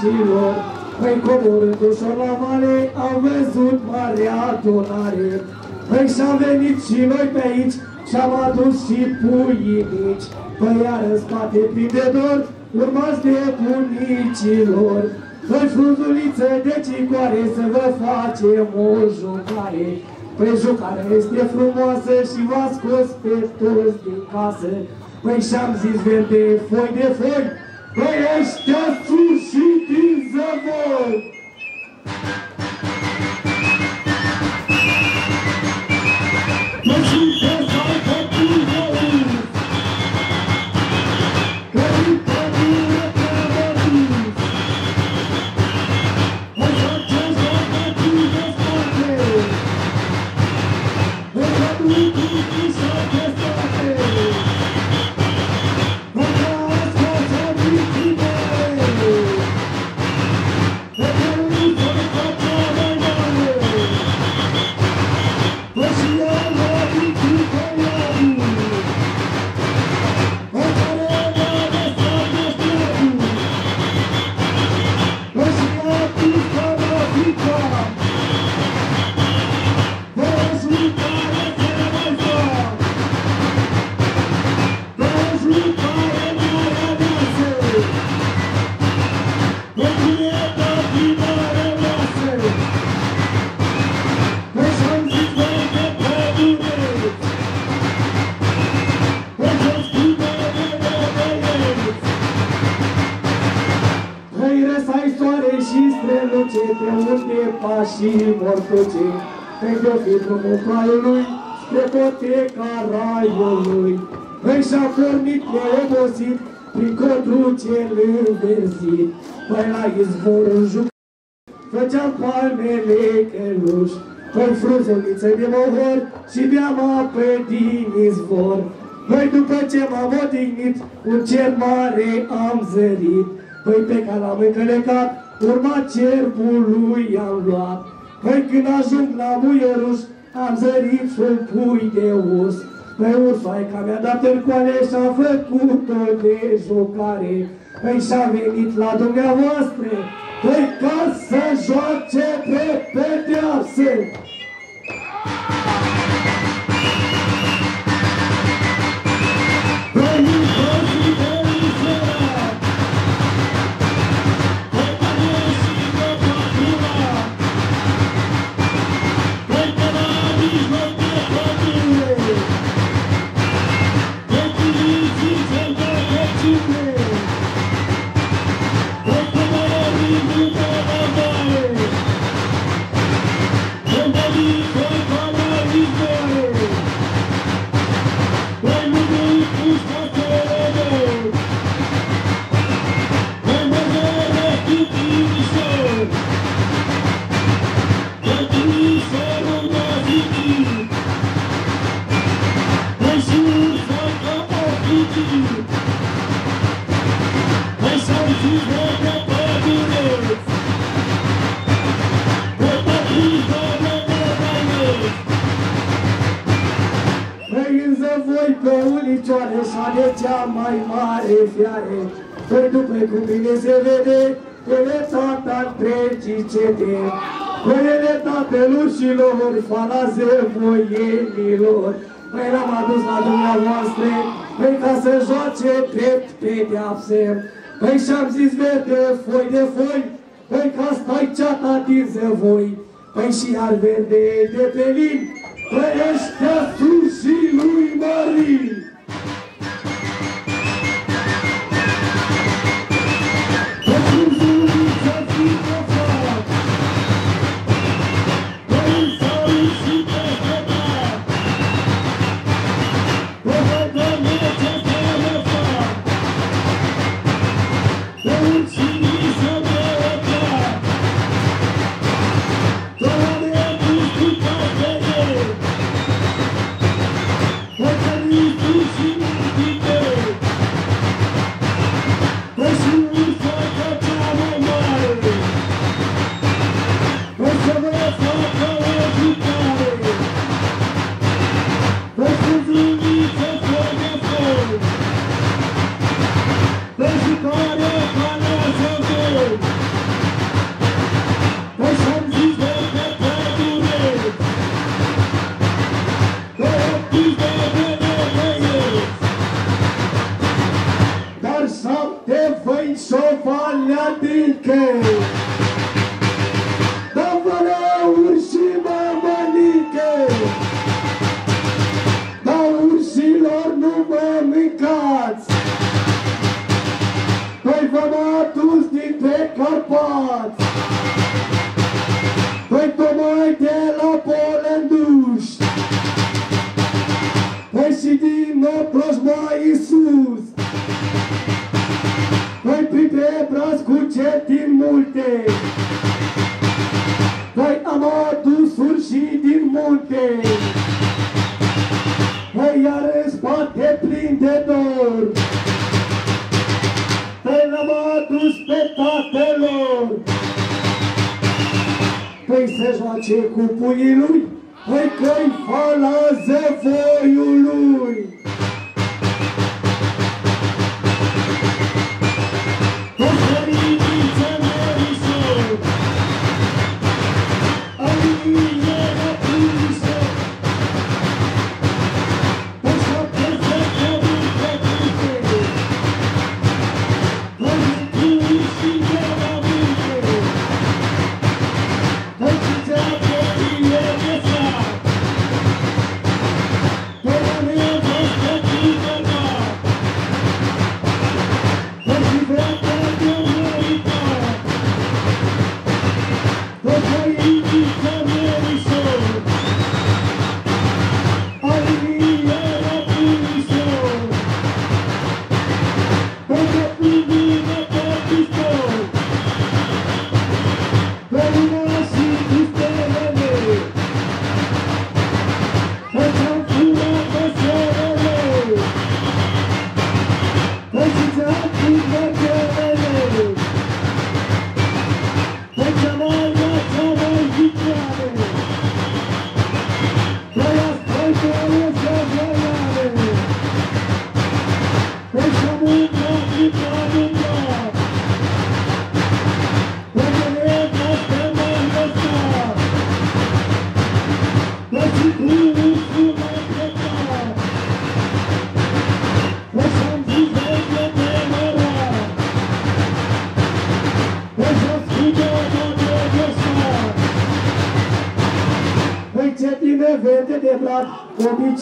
urșilor. Păi coborându-și la mare, am văzut marea adunare. Păi și-am venit și noi pe aici, și-am adus și puii mici. Păi iar în spate plin de dor, urmați de bunicilor. Păi frunzuliță de cicoare să vă facem o jucare. Păi jucarea este frumoasă și v-a scos pe toți din casă. Păi și-am zis verde foi de foi, păi ăștia sunt și din străluce, pe unde pașii vor duce, Hei, de-o fi drumul craiului, spre poteca raiului. Hei, și-a pornit neobosit, prin codru cel înverzit, Păi la izvorul juc, făcea palmele căluși, Păi frunzuliță de mohor și beam apă din izvor. Păi după ce m-am odihnit, un cer mare am zărit, Păi pe care l-am încălecat, urma cerbului am luat. Păi când ajung la muieruș, am zărit un pui de us. Păi urfaica mi-a dat în coale și-a făcut-o de jucare. Păi și-a venit la dumneavoastră, păi ca să joace pe pedeapsă. Păi ulicioare și de cea mai mare fiare, Păi după cum bine se vede, ele tata întregii cete, Păi ele tatelușilor, falaze voienilor, Păi l-am adus la dumneavoastră, păi ca să joace drept pedeapse, Păi și-am zis verde foi de foi, păi ca stai ceata din zăvoi, Păi și iar verde de pelin, păi ăștia sunt și lui Marin.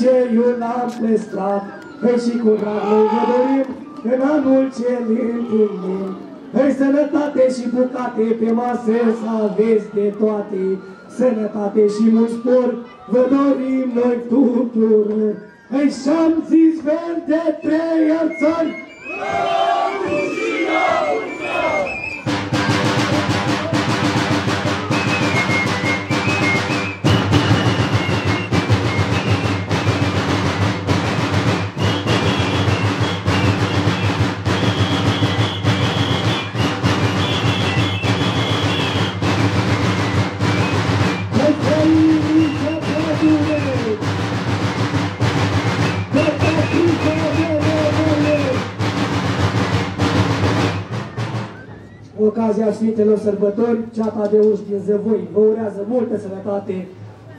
Obiceiul l-am păstrat. Păi și cu drag noi vă dorim, în anul ce îl întâlnim. Păi sănătate și bucate pe masă să aveți de toate. Sănătate și mult spor vă dorim noi tuturor. Păi și-am zis verde sănătate,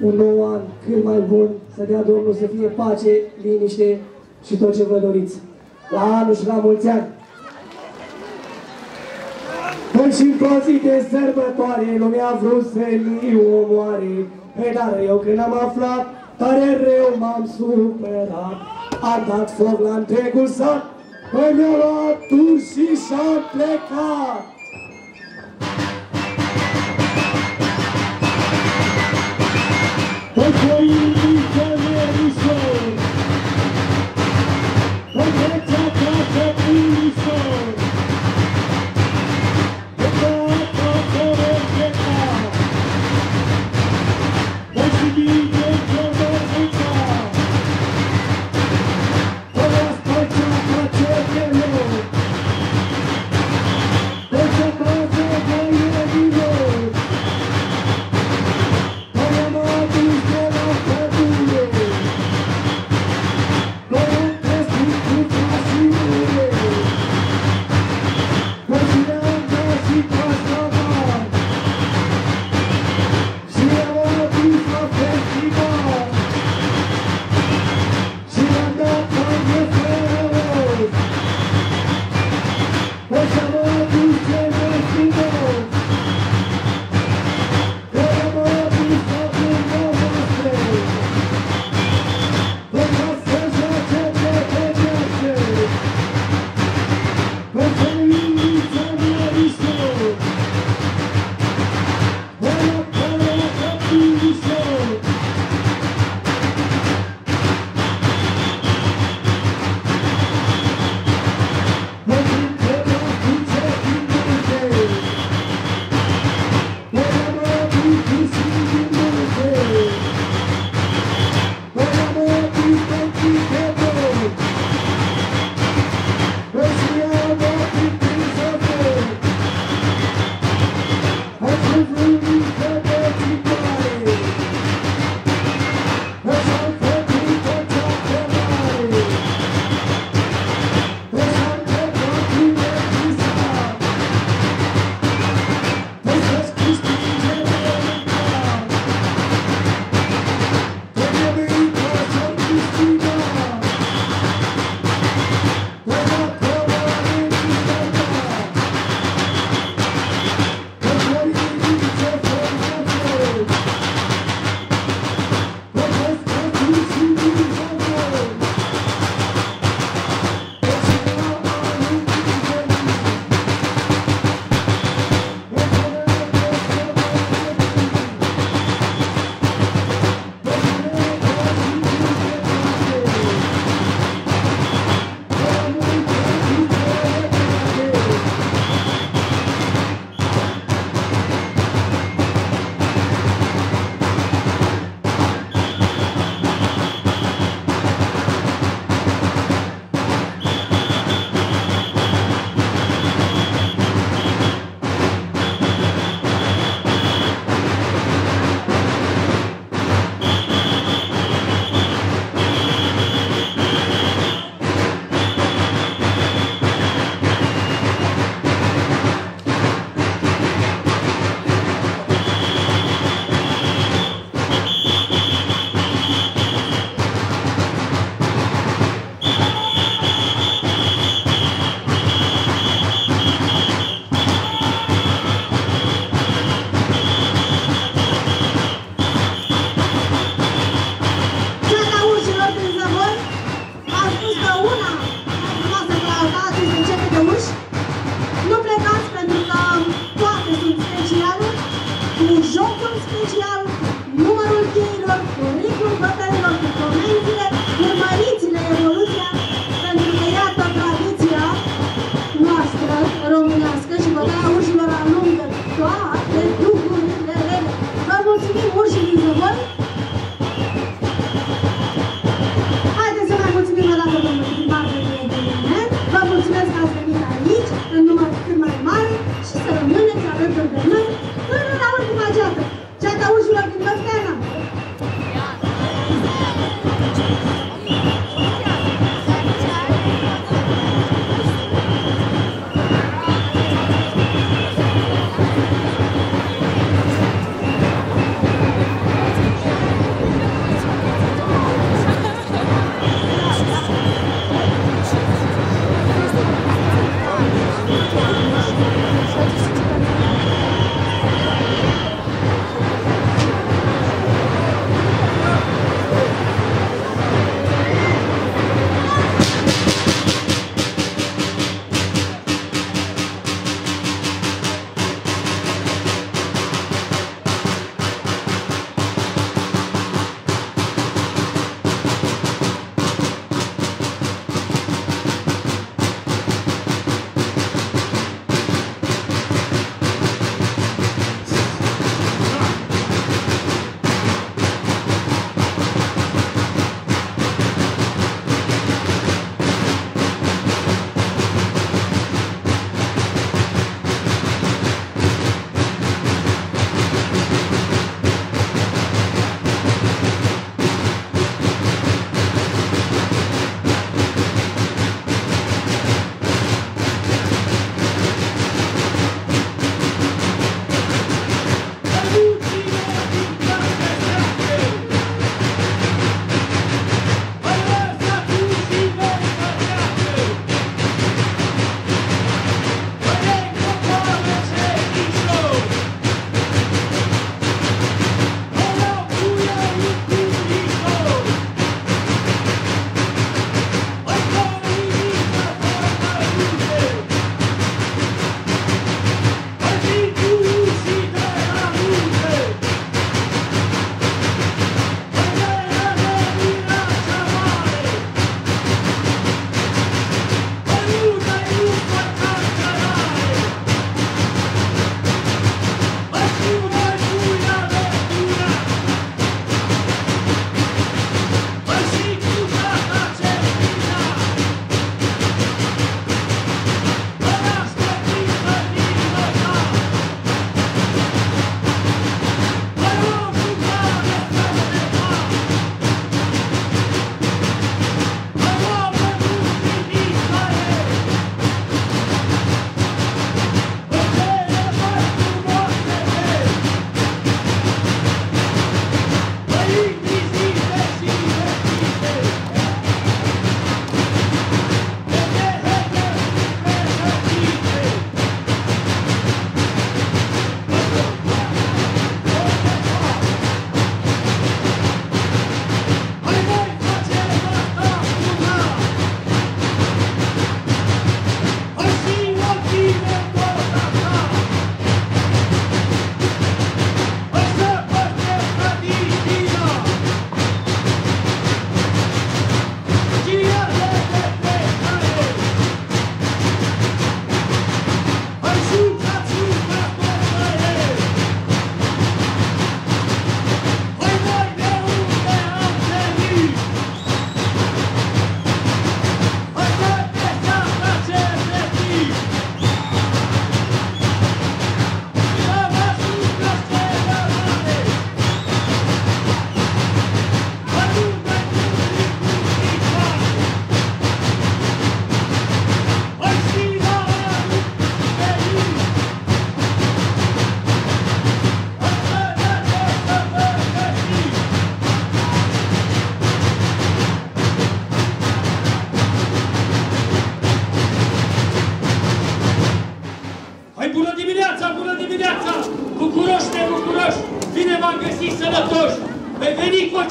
un nou an cât mai bun, să dea Domnul să fie pace, liniște și tot ce vă doriți. La anul și la mulți ani! Păi și într-o zi de sărbătoare, lumea a vrut să-mi omoare. Pe dar eu când am aflat, tare rău m-am supărat. Am dat foc la întregul sat, păi mi-a luat tur și și-a plecat.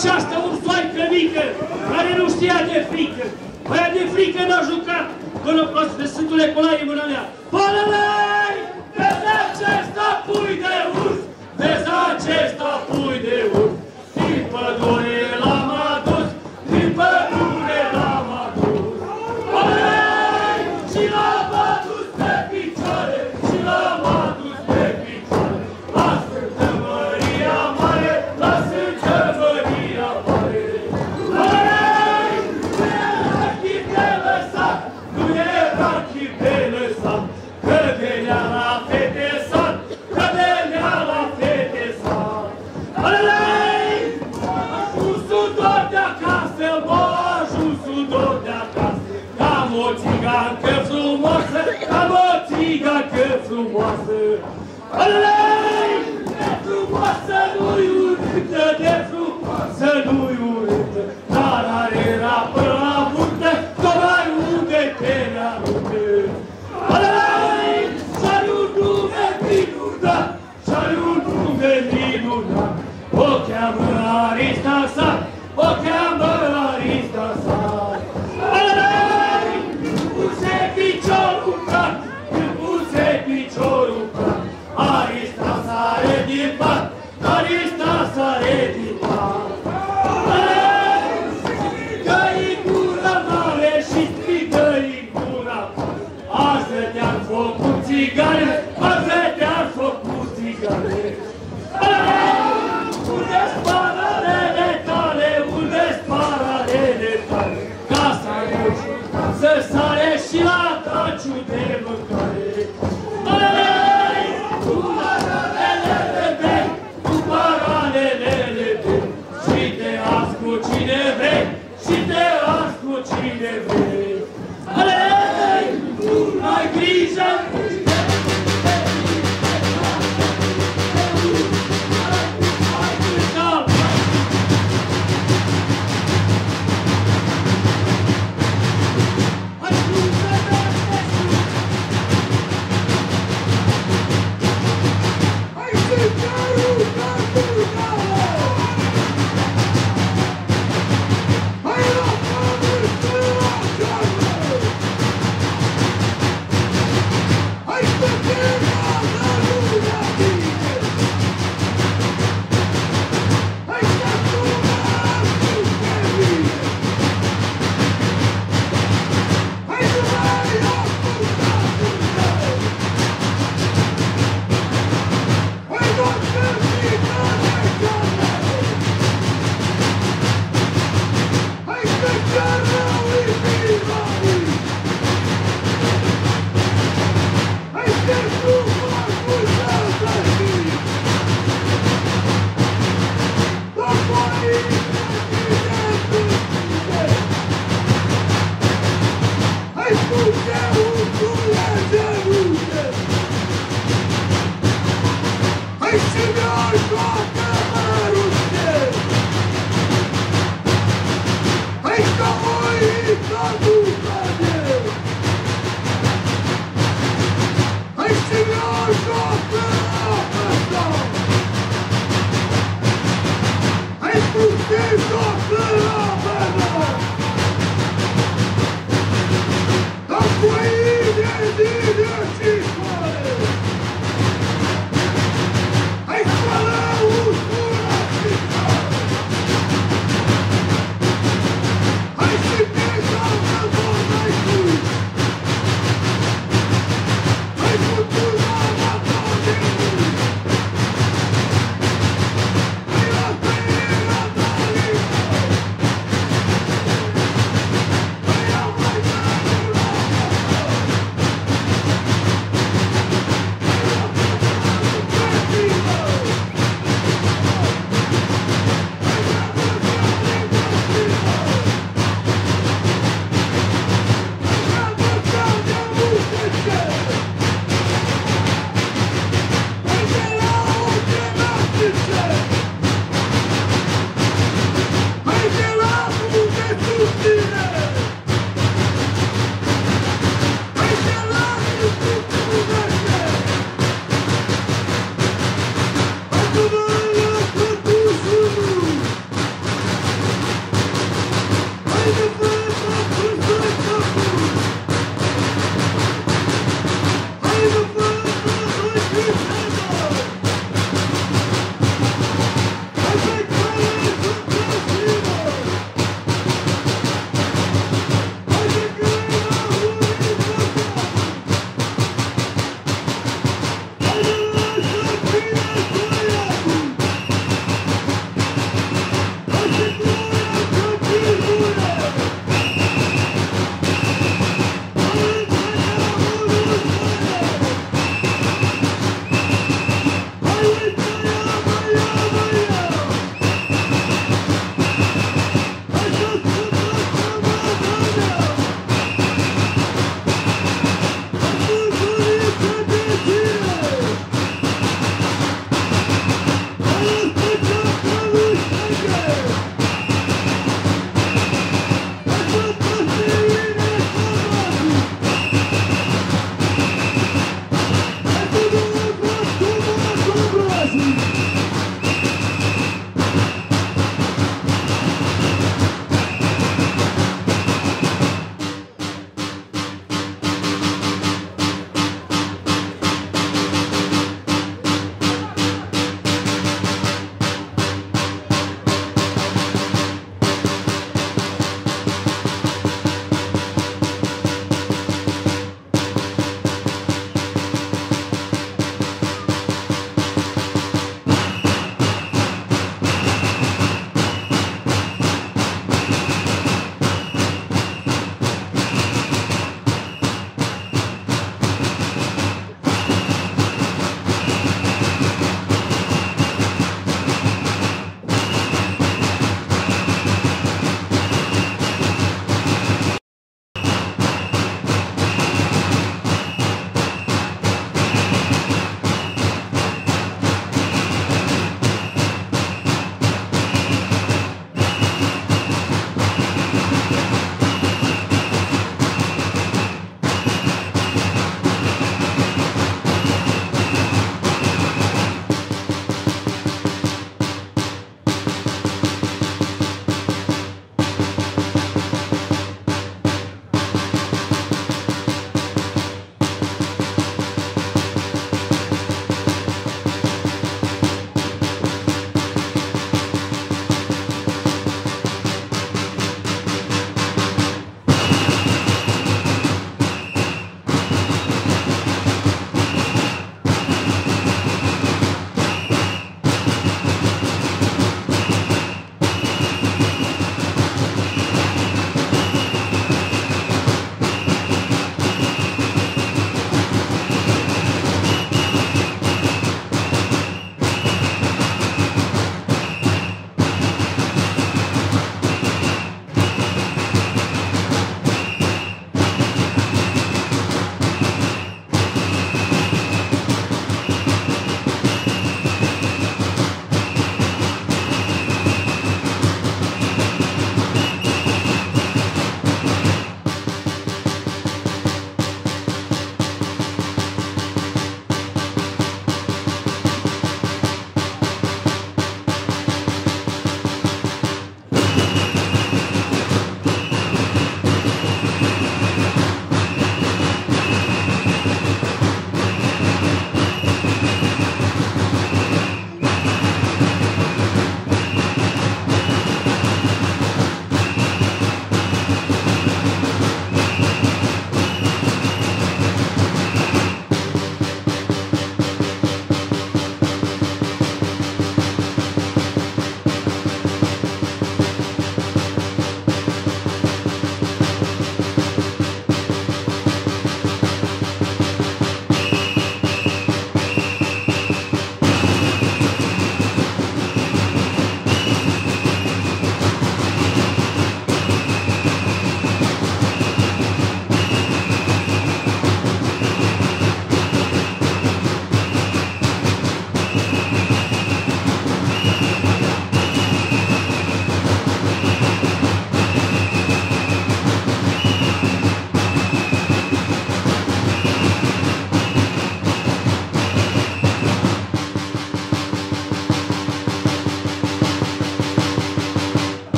această ursoaică mică, care nu știa de frică. Aia de frică n-a jucat până de Sfântul Nicolae Sedoası Allez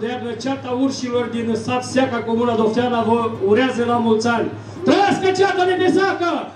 Moderna, ceata urșilor din sat Seaca, Comuna Dofteana, vă urează la mulți ani. Trăiască ceata de Besaca!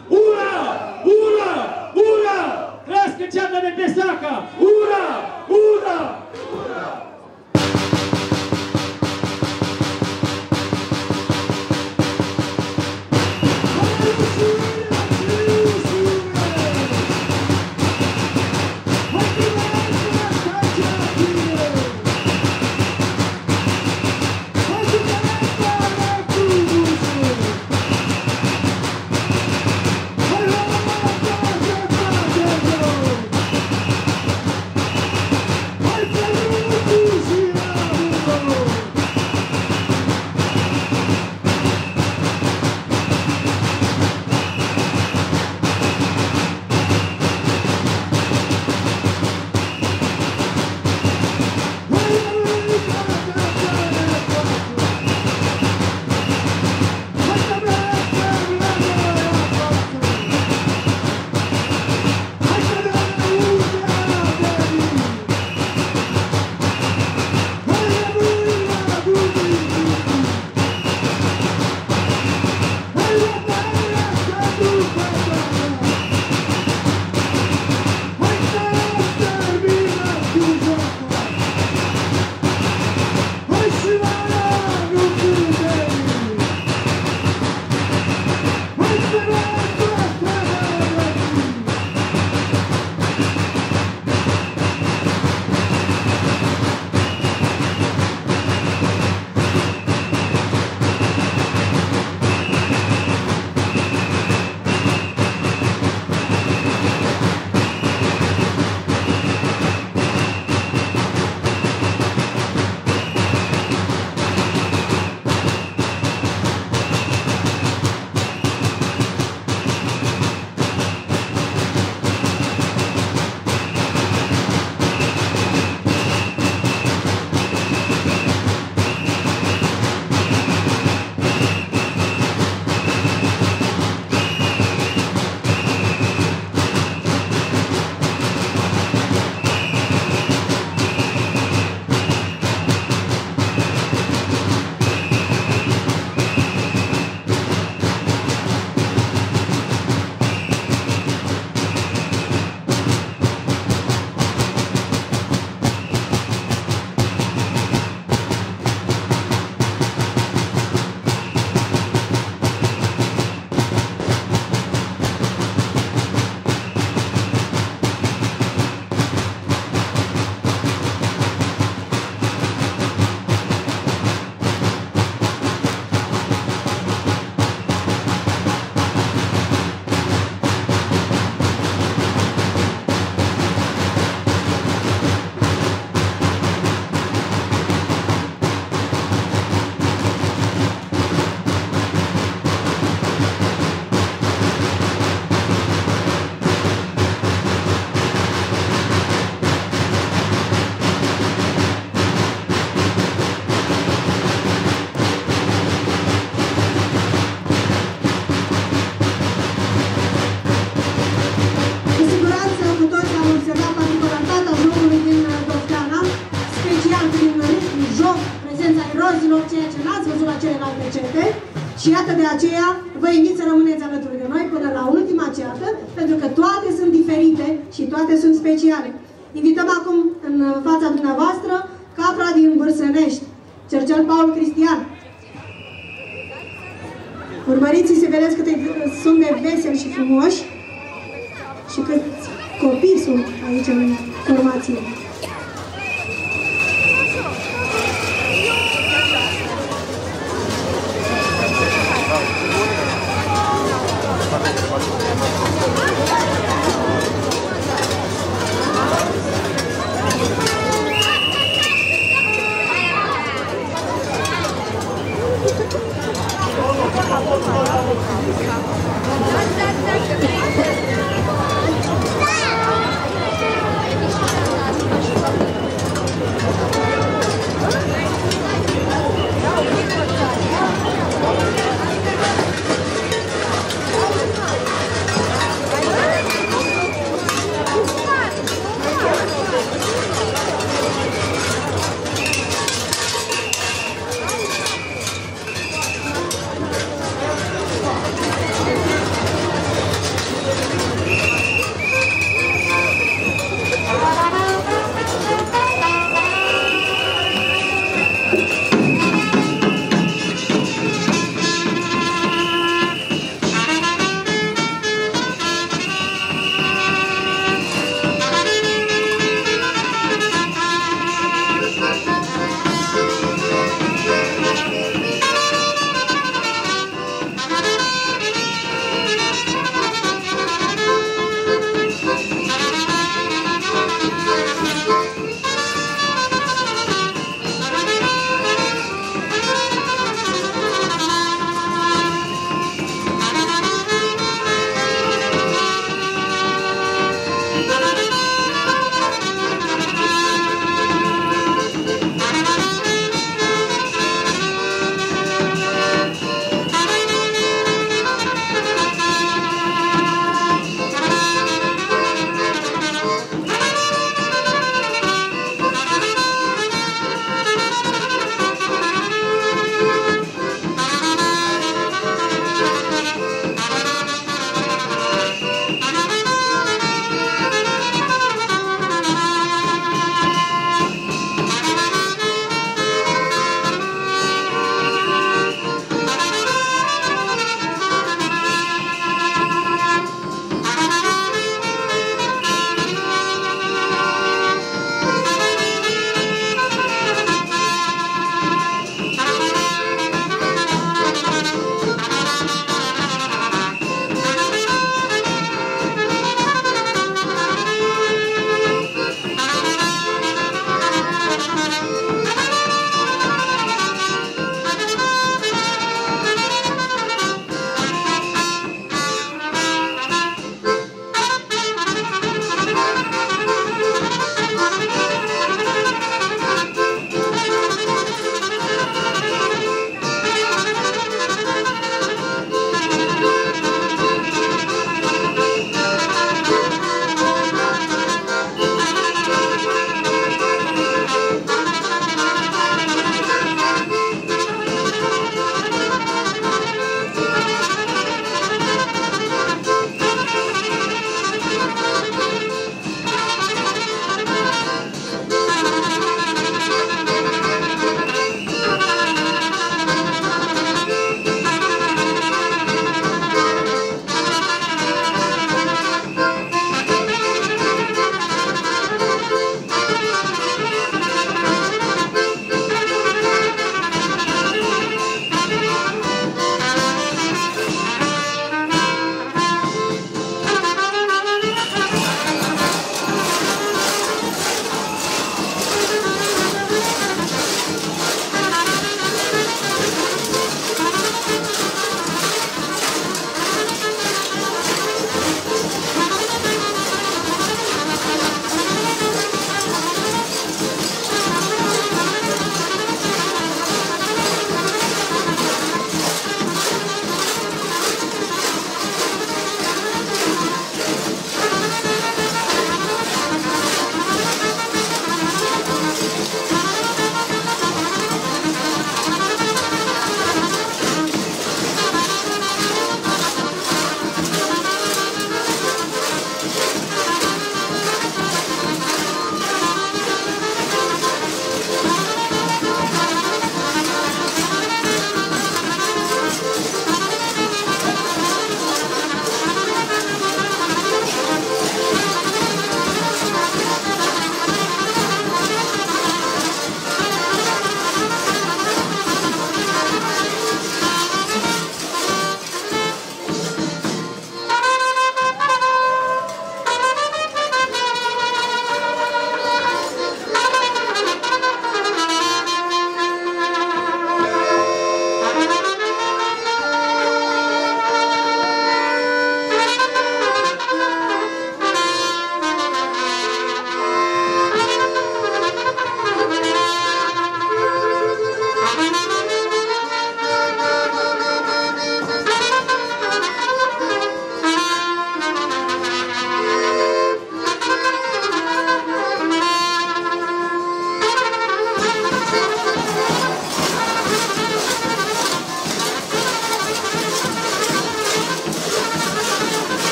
Și iată de aceea vă invit să rămâneți alături de noi până la ultima ceată, pentru că toate sunt diferite și toate sunt speciale.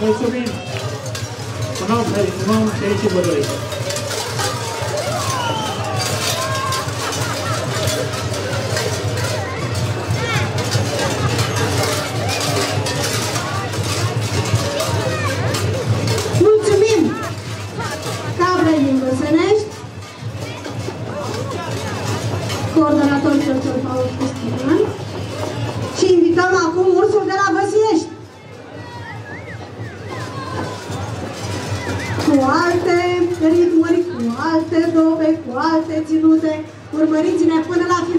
Mulțumim! Sunam, sunam și aici vă doriți. coordonator Dr. Paul Urmăriți-ne până la final!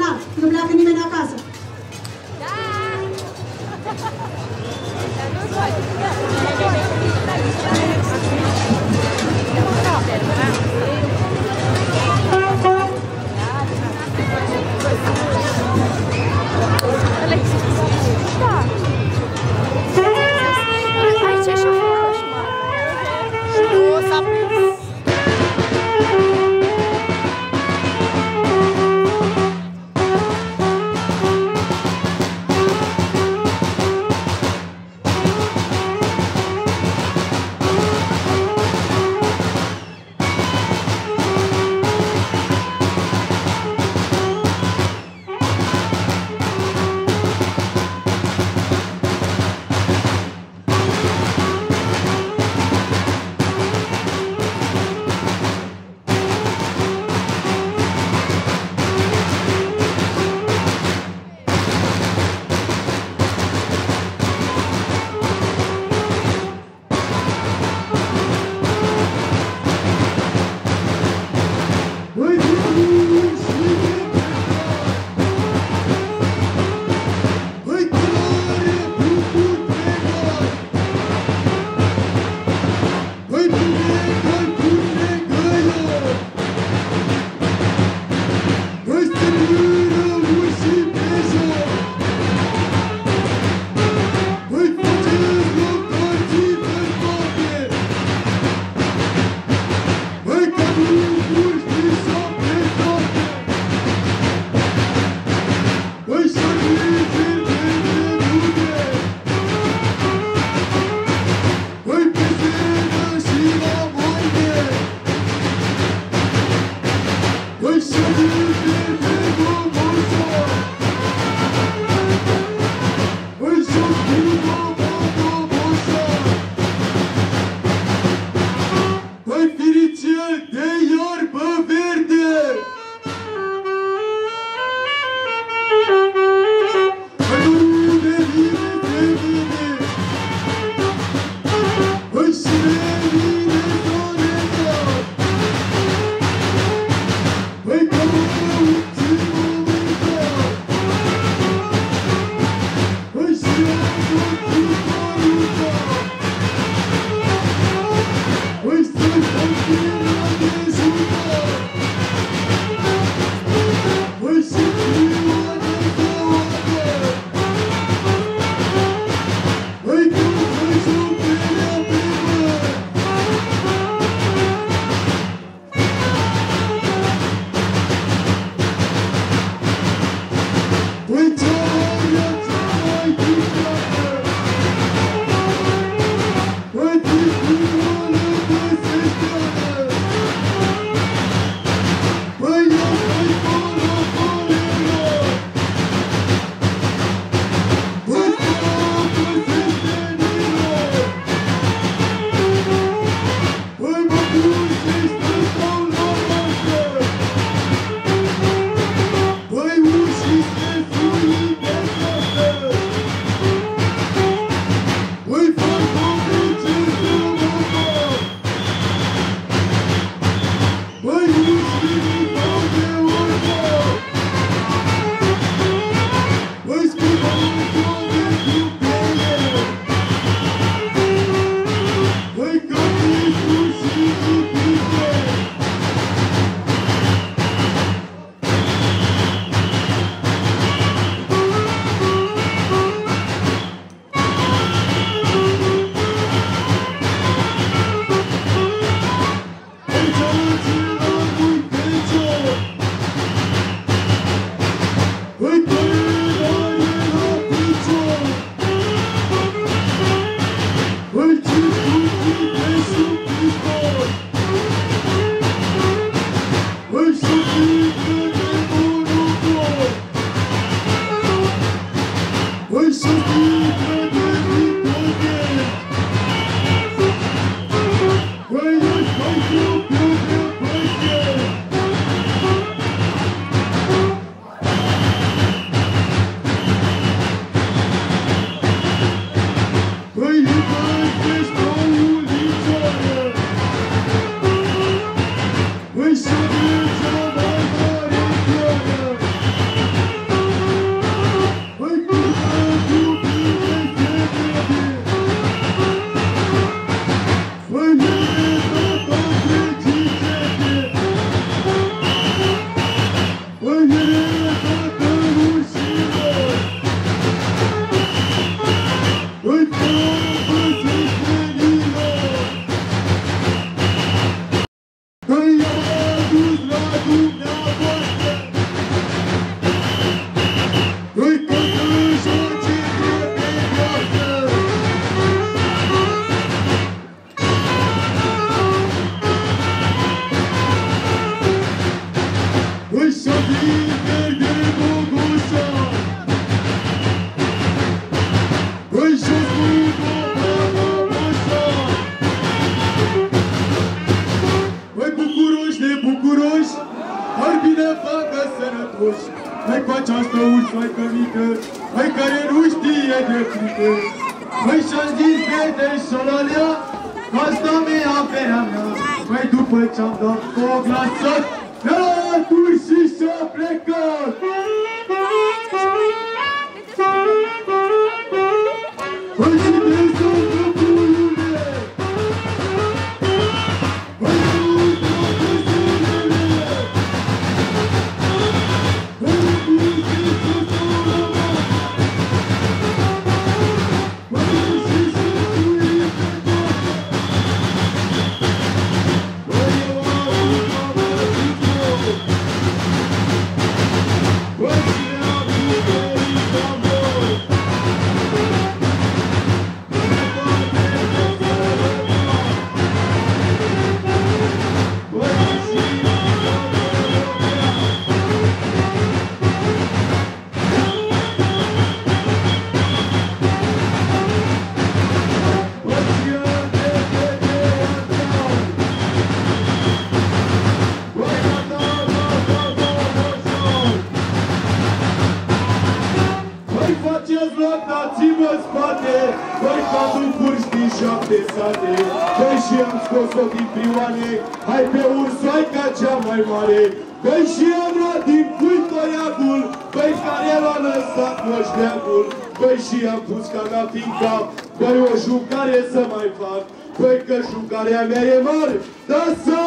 mai mare, Băi și Ana din Cuitoiacul, Băi care el a lăsat moșneacul, Băi și am pus ca mea fiind cap, Băi o jucare să mai fac, Păi că jucarea mea e mare, dar să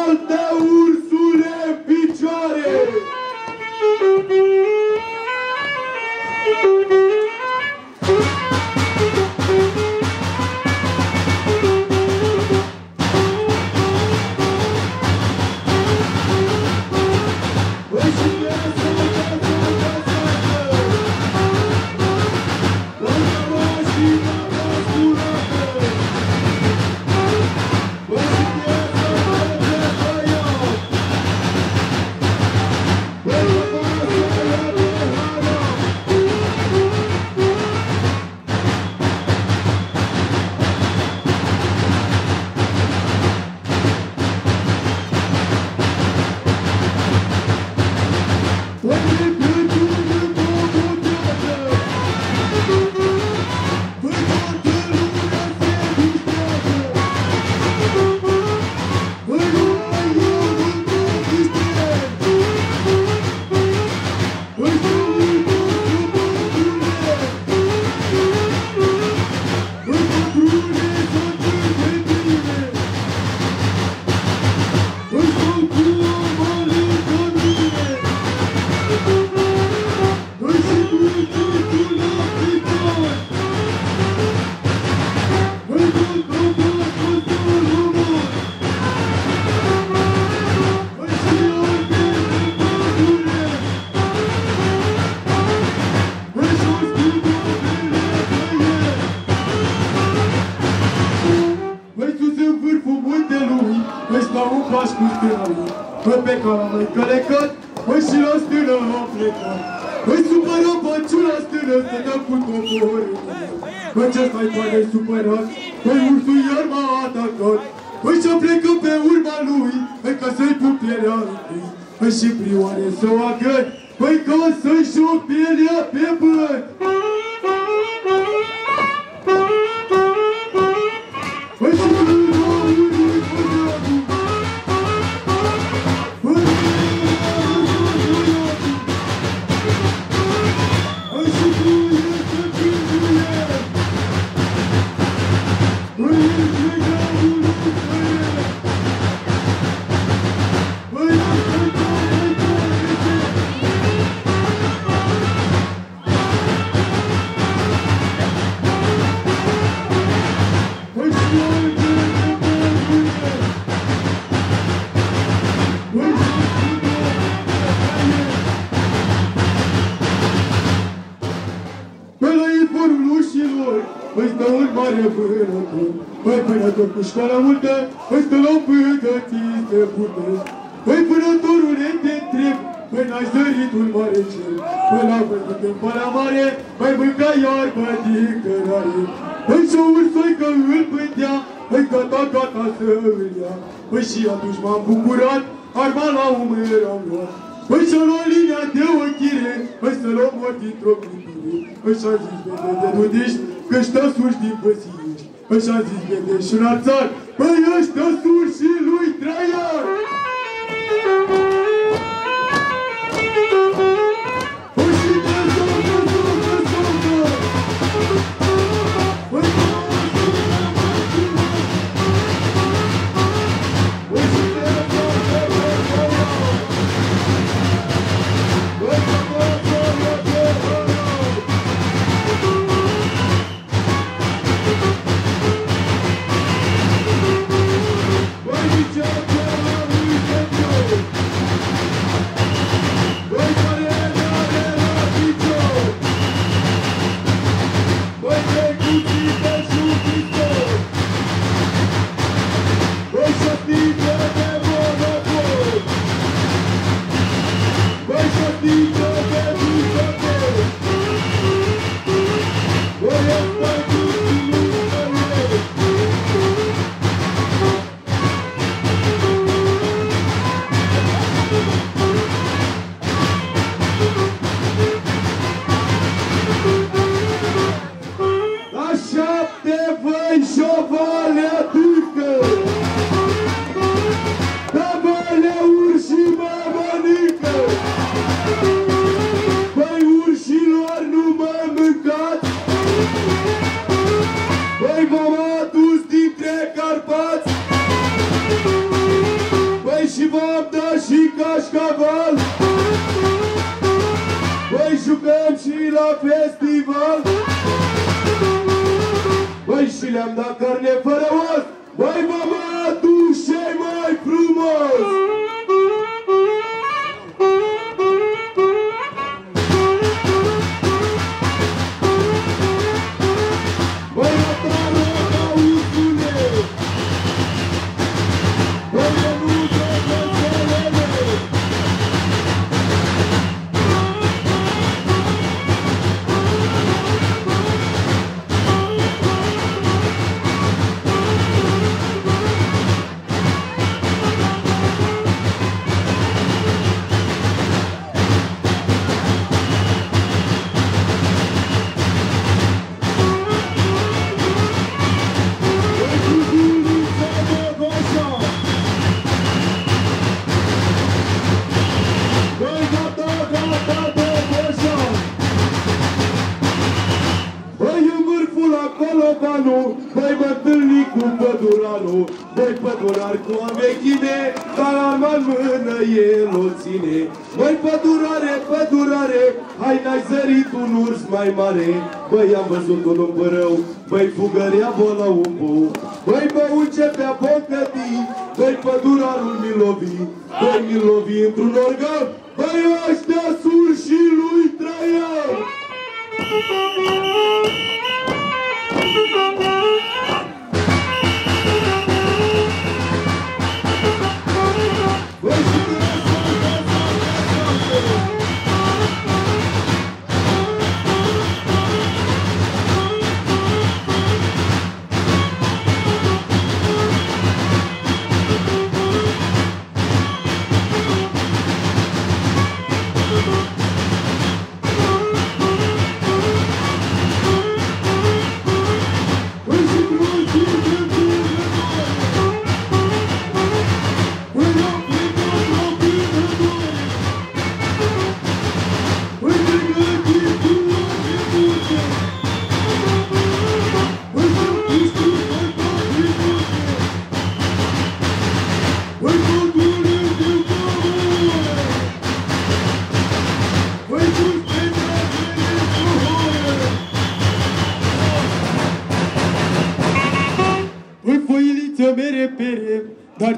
păsiriști. Păi și-a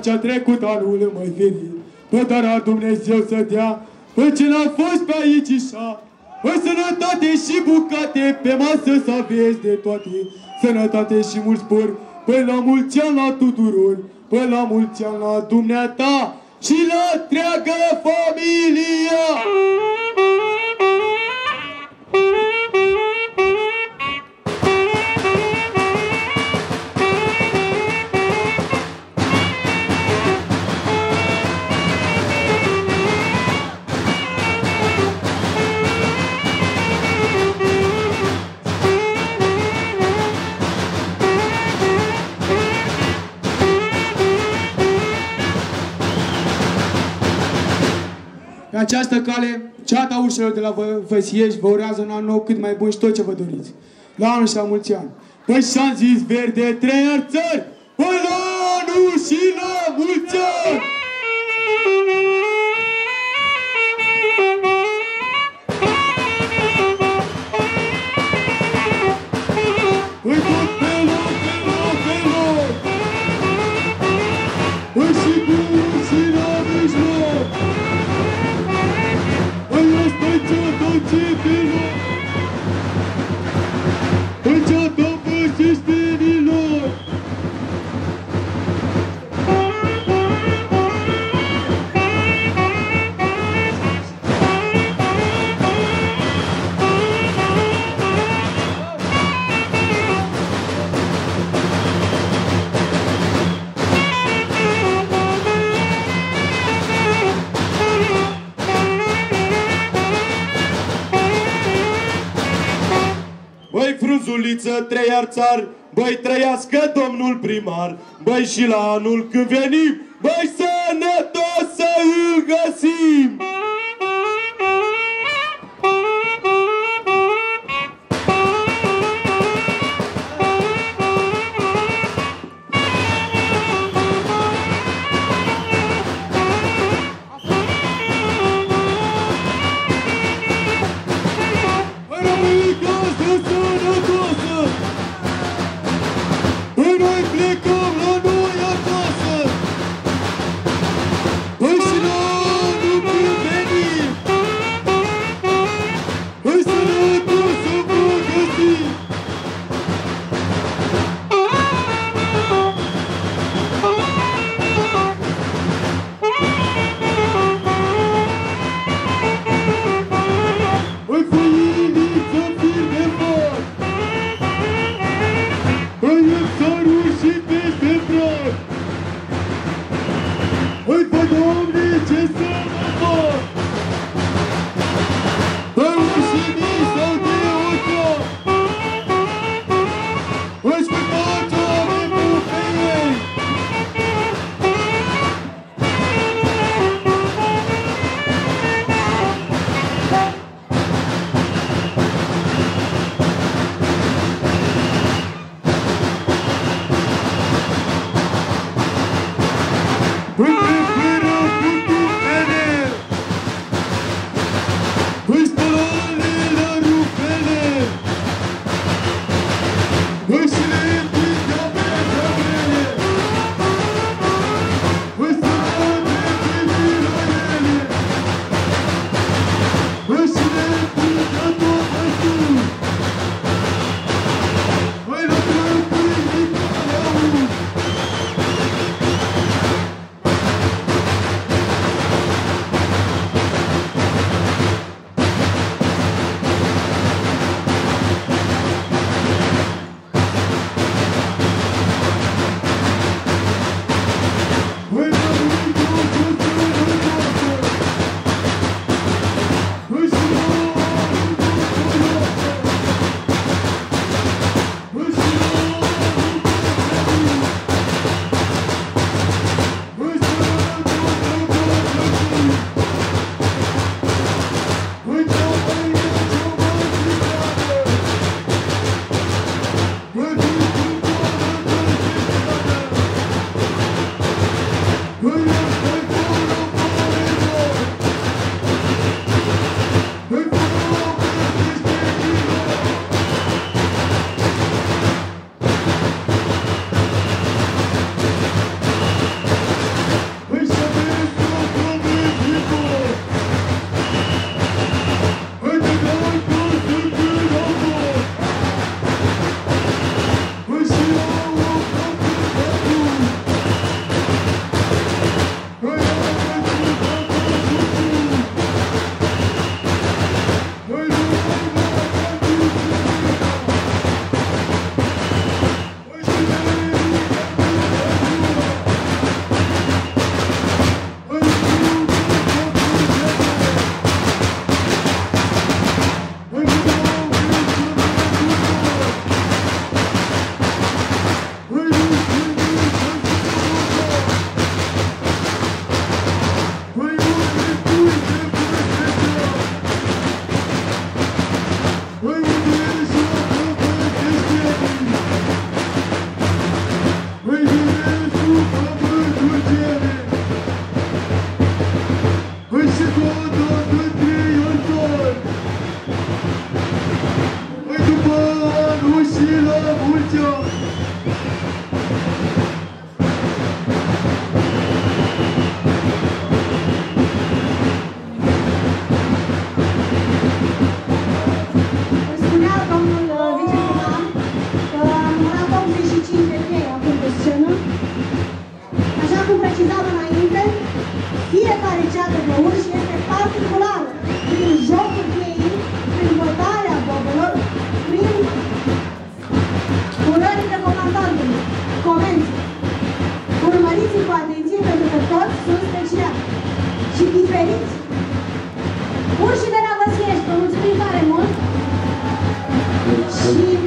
ce-a trecut anul mai ferit. Pădara Dumnezeu să dea, pe ce n-a fost pe aici așa, Păi sănătate și bucate, pe masă să aveți de toate. Sănătate și mult spor, păi la mulți ani la tuturor, păi la mulți ani la dumneata și la întreaga familia. Această cale, ceata ușilor de la Vă- Văsiești vă urează un an nou cât mai bun și tot ce vă doriți. La anul și la mulți ani. Păi și-am zis verde trei țări, păi la anul și la mulți ani! Băi frunzuliță, trei arțar, băi trăiască domnul primar, băi și la anul când venim, băi sănătos să îl găsim! Thank you.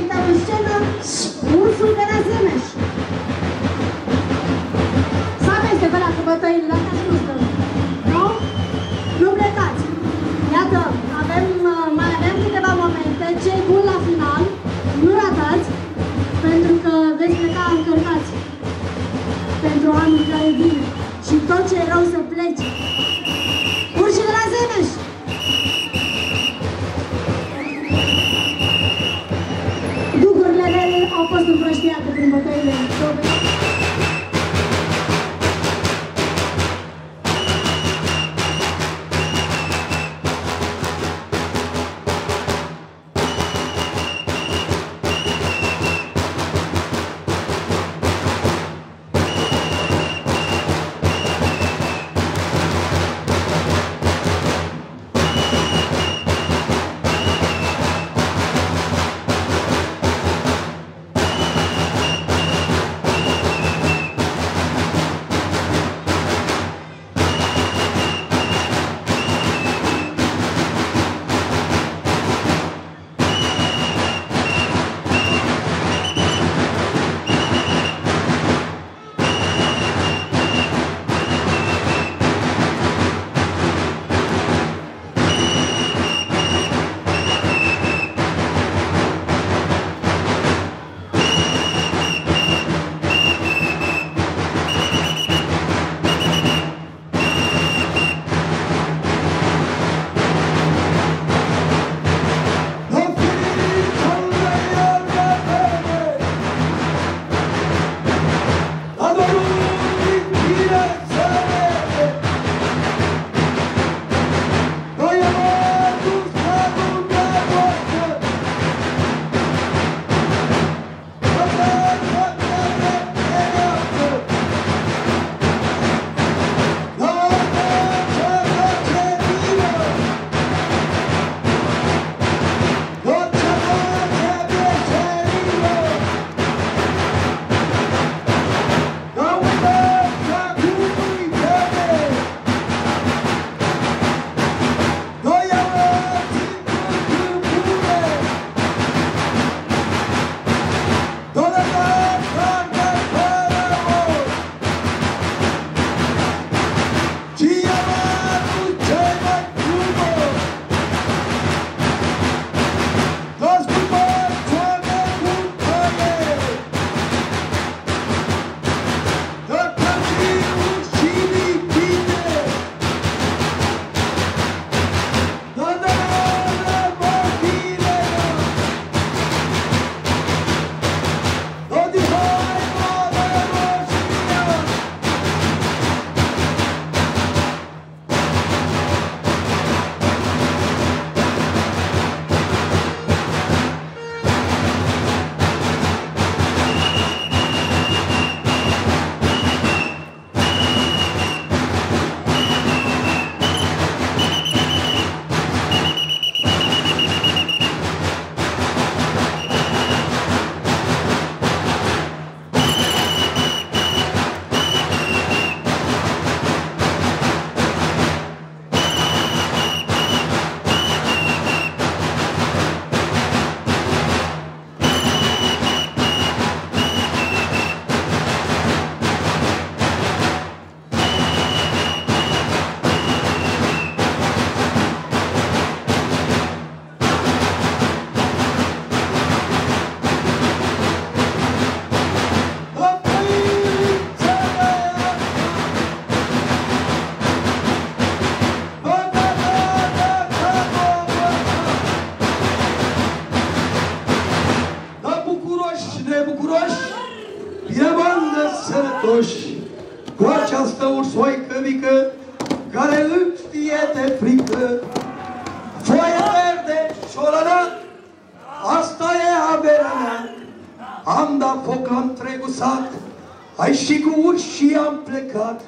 și cu uși și am plecat.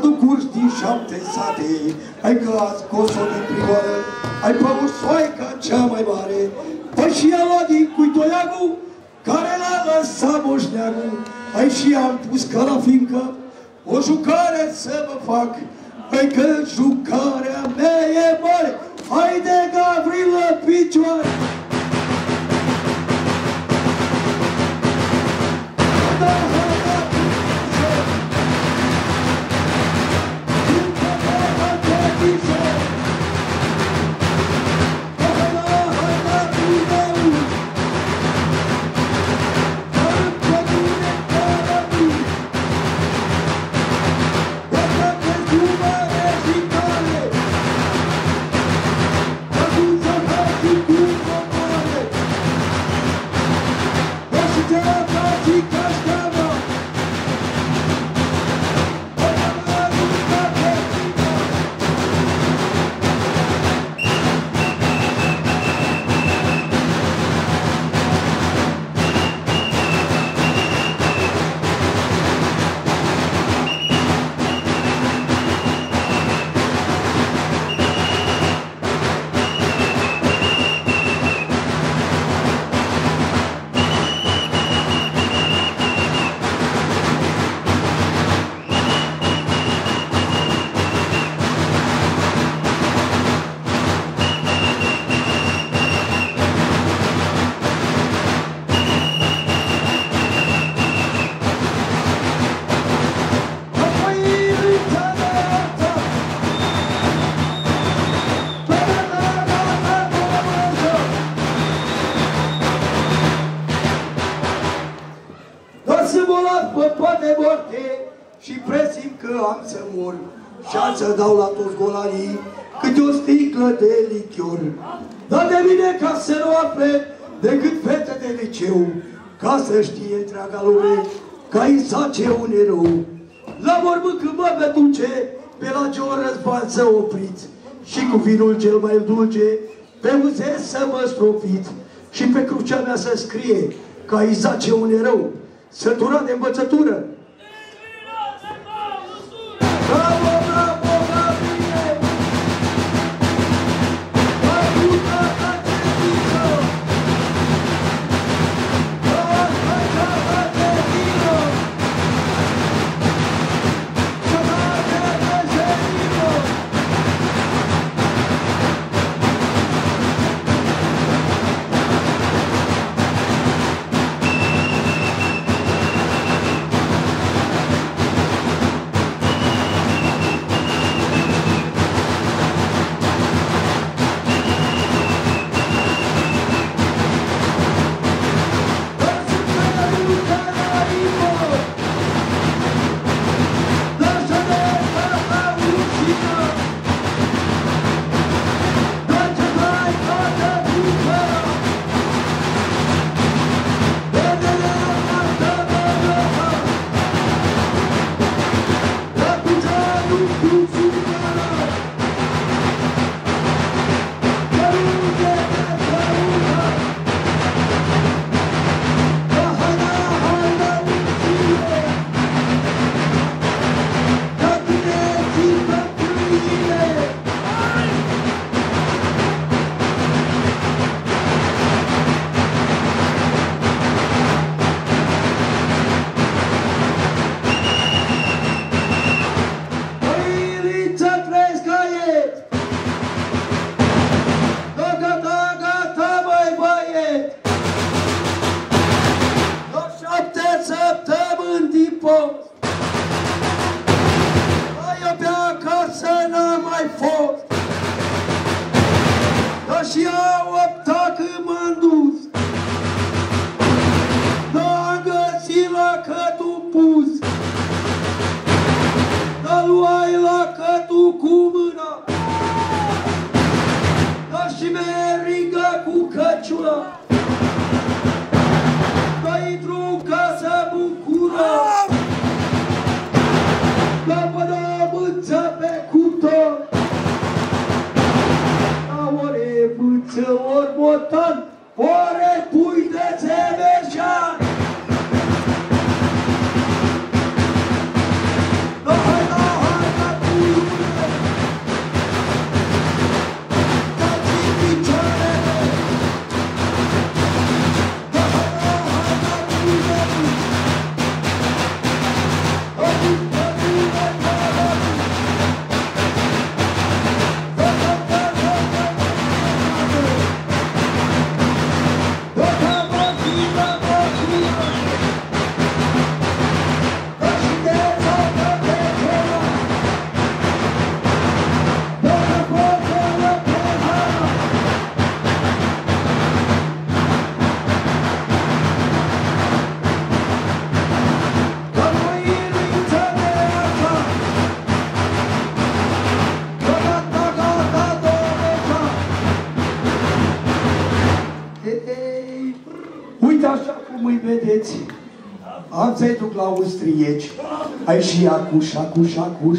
aduc curs din șapte sate, Ai că a scos-o să dau la toți golarii câte o sticlă de lichior. Dar de mine ca să nu afle decât fete de liceu, ca să știe întreaga lume ca Isace un erou. La vorbă când mă vă duce, pe la ce o răzvan să opriți, și cu vinul cel mai dulce, pe muzeț să mă strofiți, și pe crucea mea să scrie ca ce un erou, săturat de învățătură, Bravo! Am să-i duc la austrieci. Ai și acuș, acuș, acuș.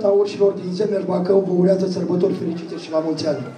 Societatea Urșilor din Zemer Bacău vă urează sărbători fericite și la mulți ani!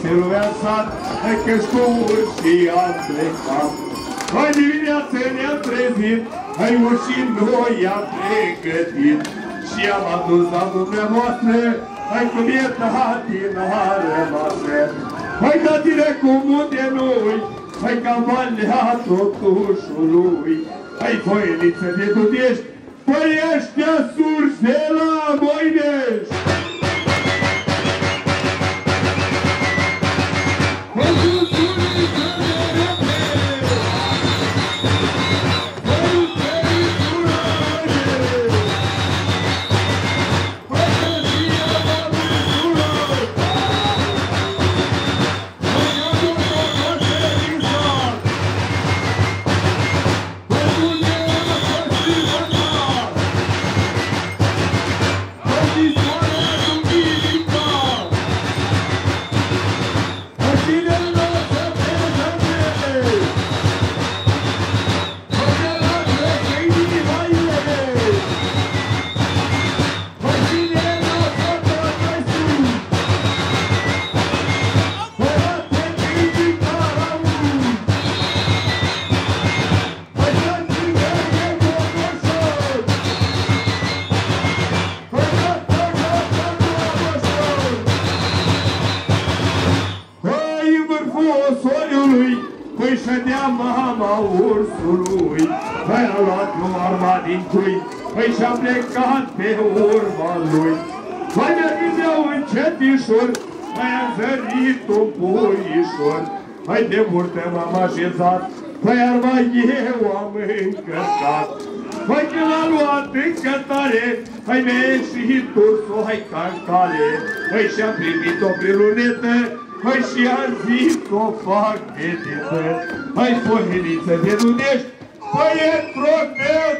De vorbește lumea în sat, hai că-și cu urșii am plecat. Hai dimineață ne-am trezit, hai urșii noi am pregătit. Și am adus la dumneavoastră, hai cum e tati n-a rămas. Hai tatine cu munte noi, hai ca valea totușului. Hai foieniță de dudești, păi plecat pe urma lui. Mai mergeau încetișor, mai a zărit un puișor. Hai de burtă m-am așezat, păi arma eu am încărcat. Hai că l-a luat în cătare, hai ieșit ursul, hai ca în cale. Hai și-a primit-o pe lunetă, hai și a zis o fac fetiță. Hai poheniță de Dunești, păi e trofeu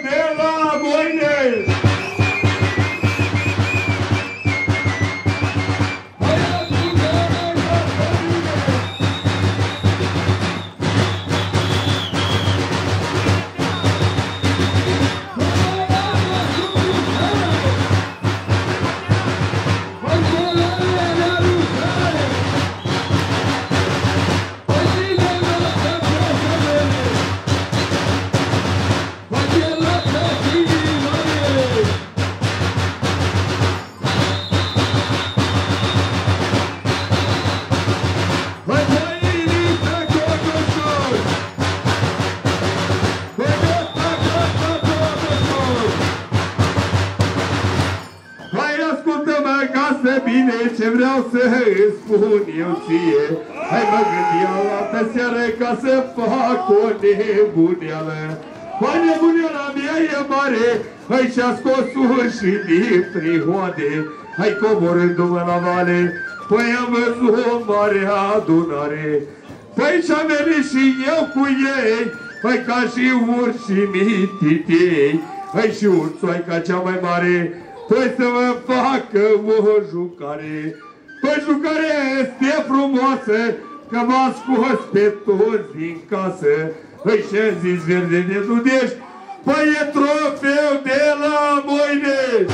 o nebuneală Hai nebuneala mea e mare, hai și-a scos și din prihoade Hai coborându-mă la vale, păi am văzut o mare adunare Păi și-am venit și eu cu ei, păi ca și urși mititei Hai și urțoaica cea mai mare, Păi să mă facă o jucare. Păi jucarea este frumoasă, că m-a scos pe toți din casă. Păi și zis verde de dudești, păi e trofeu de la Moinești.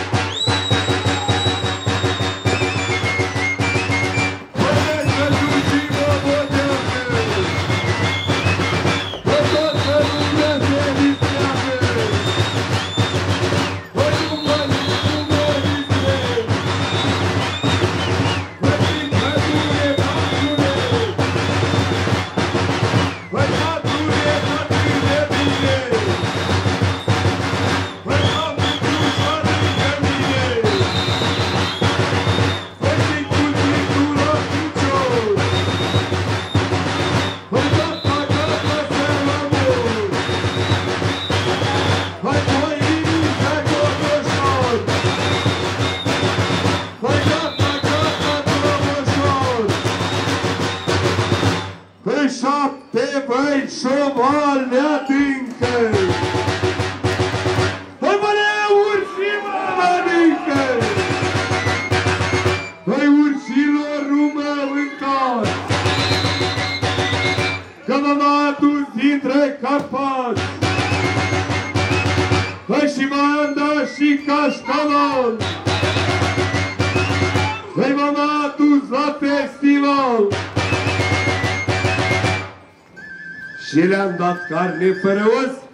बात करने पर उस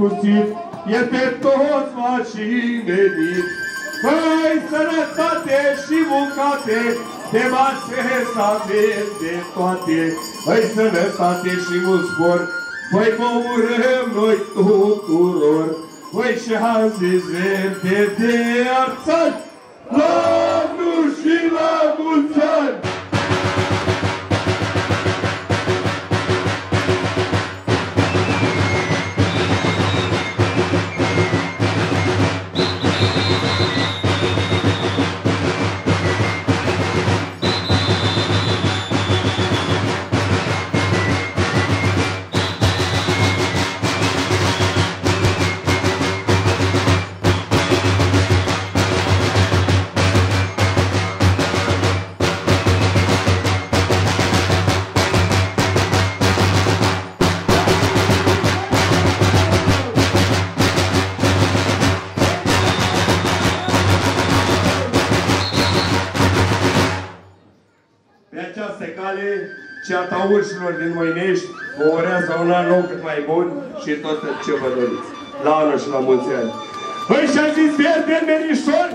ascuțit, e pe toți mașinerit. Păi sănătate și bucate, de mase să avem de toate. Păi sănătate și un spor, păi vă urăm noi tuturor. Păi și azi de de arțani, ceata urșilor din Moinești, o urează un an nou cât mai bun și tot ce vă doriți. La anul și la mulți ani! Păi și-a zis verde, merișor,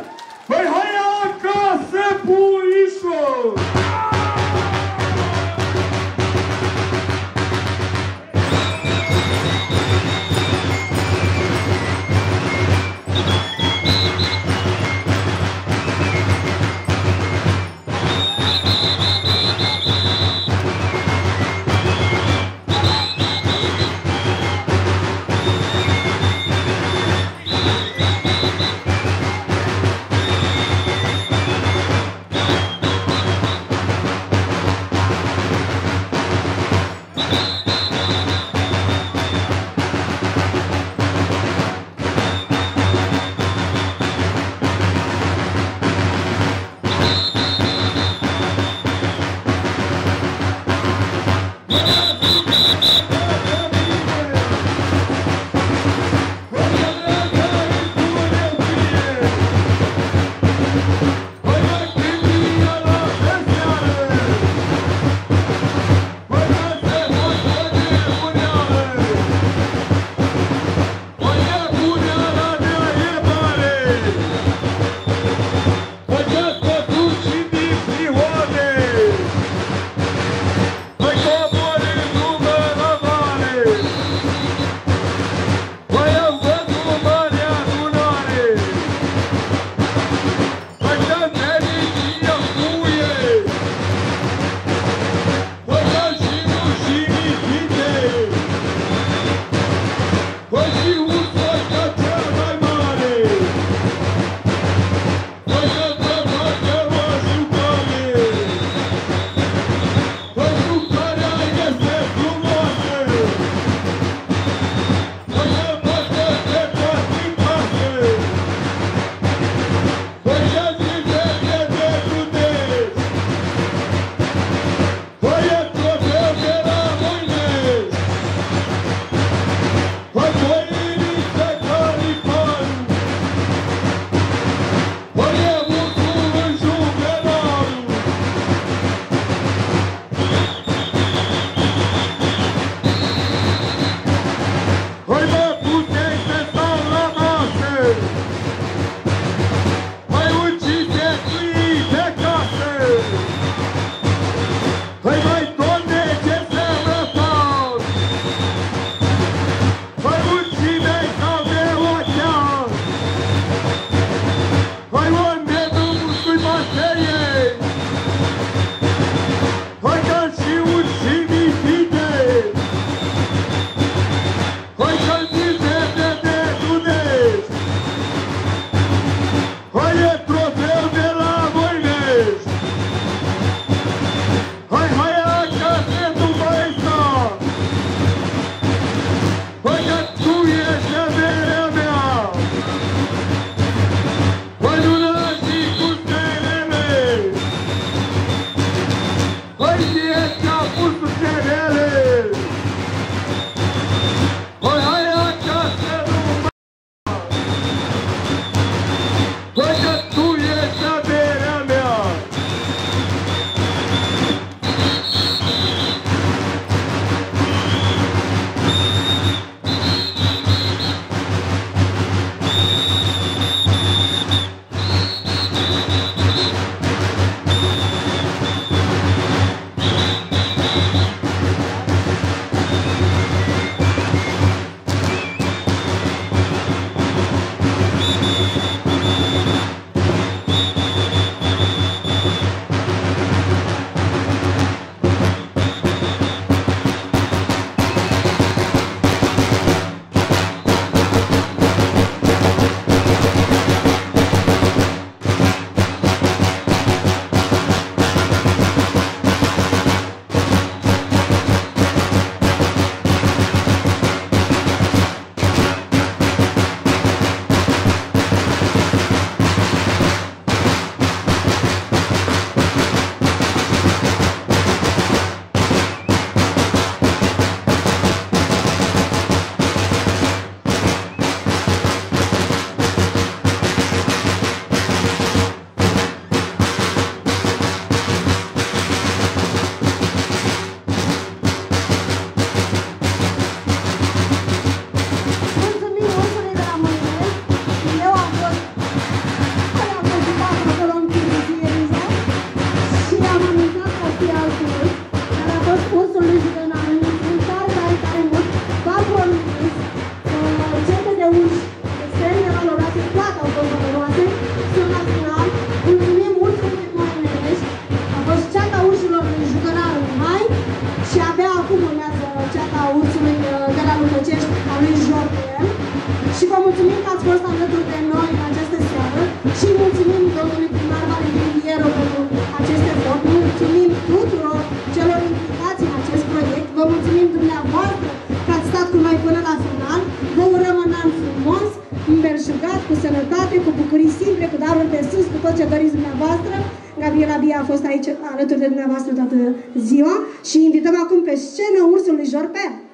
alături de dumneavoastră toată ziua și invităm acum pe scenă ursul lui Jorpe.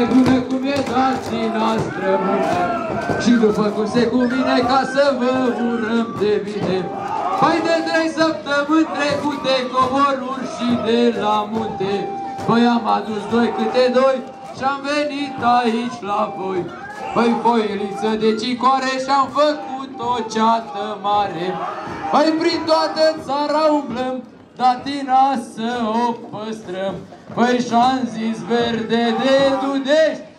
E bună cum e dați strămună Și după cum se cuvine ca să vă urăm de bine. Păi de trei săptămâni trecute coboruri și de la munte. Păi am adus doi câte doi și-am venit aici la voi. Păi foiliță de cicoare și-am făcut o ceată mare. Păi prin toată țara umblăm datina să o păstrăm Păi și-am zis verde de dudești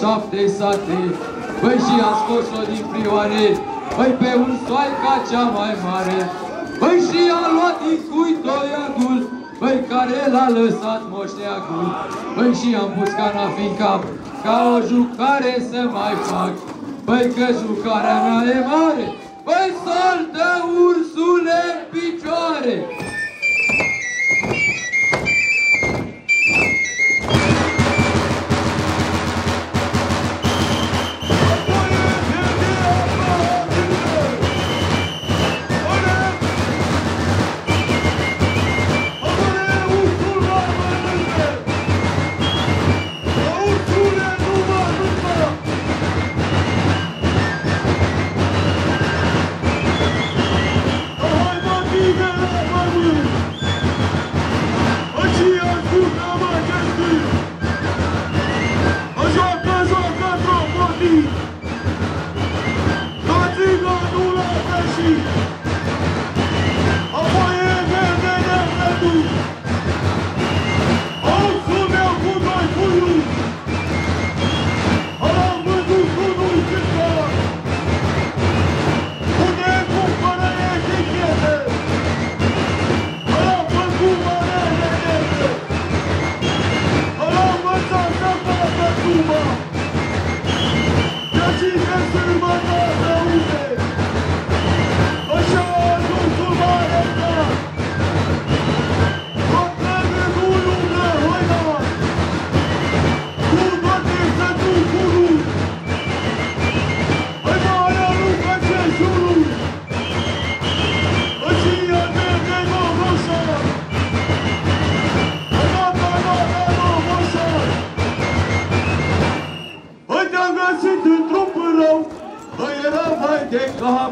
nu din șapte sate, Păi și a scos-o din prioare, Păi pe un ca cea mai mare, Păi și a luat din cui toiagul, Păi care l-a lăsat moșteagul, Păi și am pus canafi în cap, Ca o jucare să mai fac, Păi că jucarea mea e mare,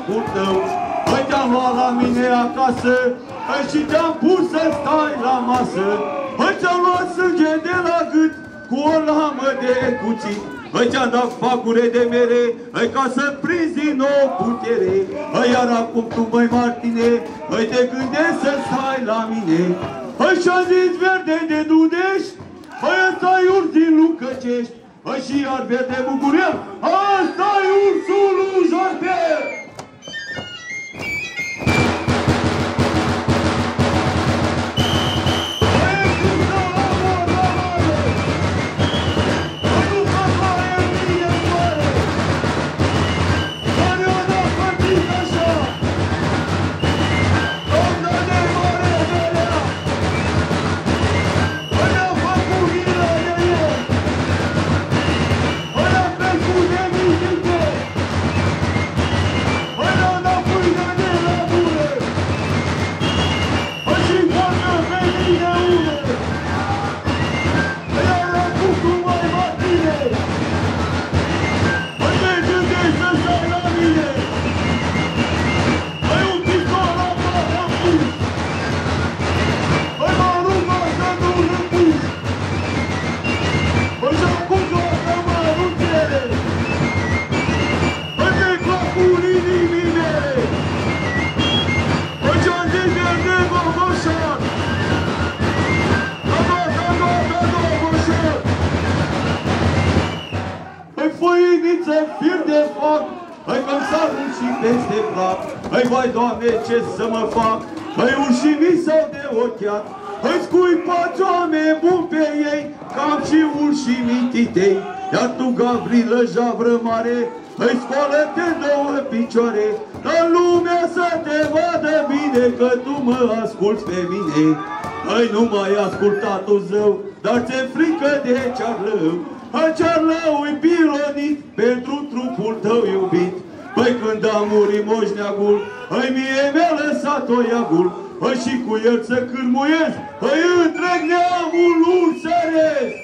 capul tău. Păi te-am luat la mine acasă, Păi și te-am pus să stai la masă. Păi ți-am luat sânge de la gât, Cu o lamă de cuțit. Păi ți-am dat facure de mere, Păi ca să prinzi din nou putere. Păi iar acum tu, măi Martine, Păi te gândești să stai la mine. Păi și-am zis verde de dudești, Păi ăsta-i urs din Lucăcești. Păi și iar verde bucurie, vai, Doamne, ce să mă fac? Hai, ușii mi s-au de ochiat. Hai, scuipați oameni buni pe ei, cam și urșii mititei. Iar tu, Gavrilă, javră mare, Hai scoală-te două picioare, ca lumea să te vadă bine, că tu mă asculți pe mine. Hai, nu mai asculta tu zău, dar ți-e frică de cearlău. Hai, cearlău-i pilonit pentru trupul tău iubit. Păi când a murit moșneagul, hai mie mi-a lăsat-o iagul. Hai și cu el să cârmuiesc, hai întreg neamul ulțăresc. Frunzuliță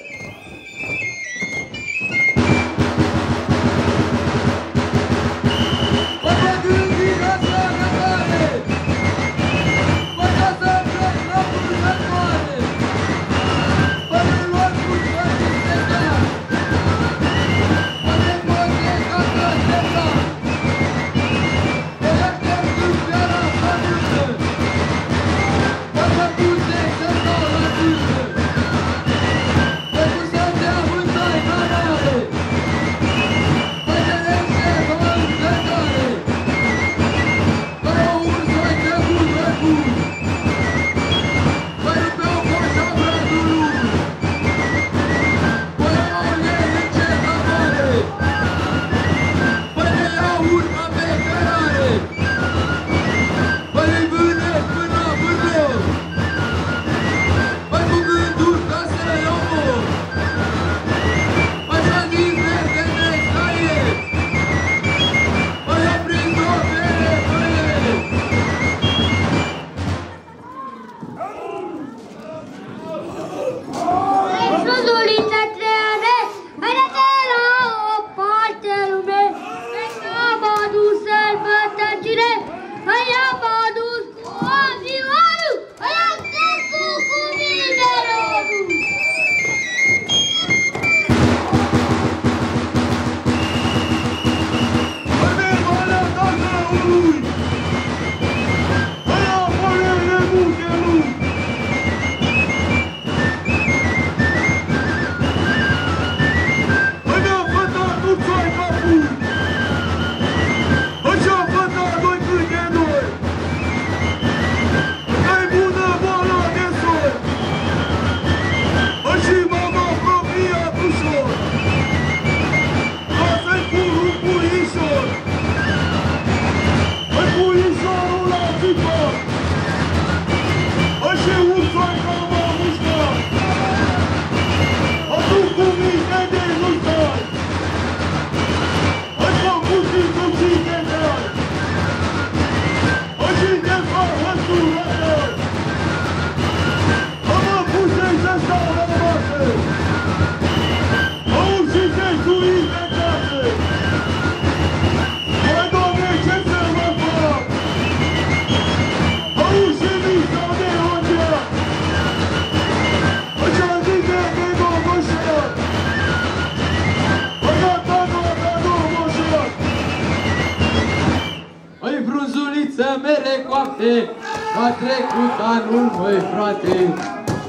trecut anul, măi frate.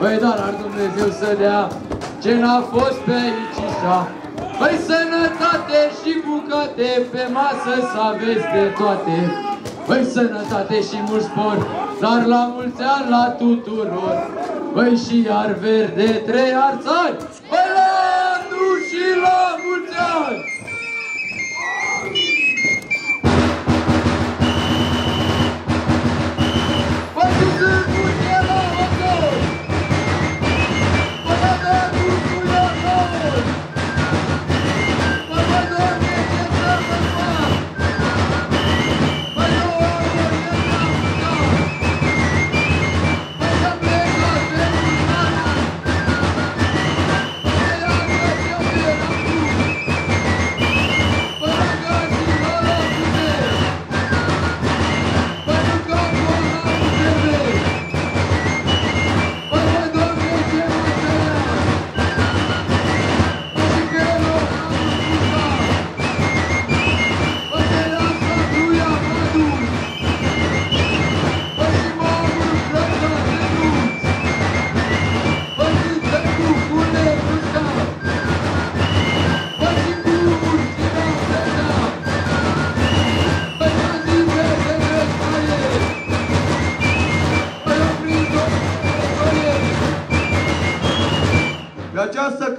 Măi, dar ar Dumnezeu să dea ce n-a fost pe aici așa. Măi, sănătate și bucate pe masă să aveți de toate. Măi, sănătate și mult spor, dar la mulți ani la tuturor. Măi, și iar verde trei arțari,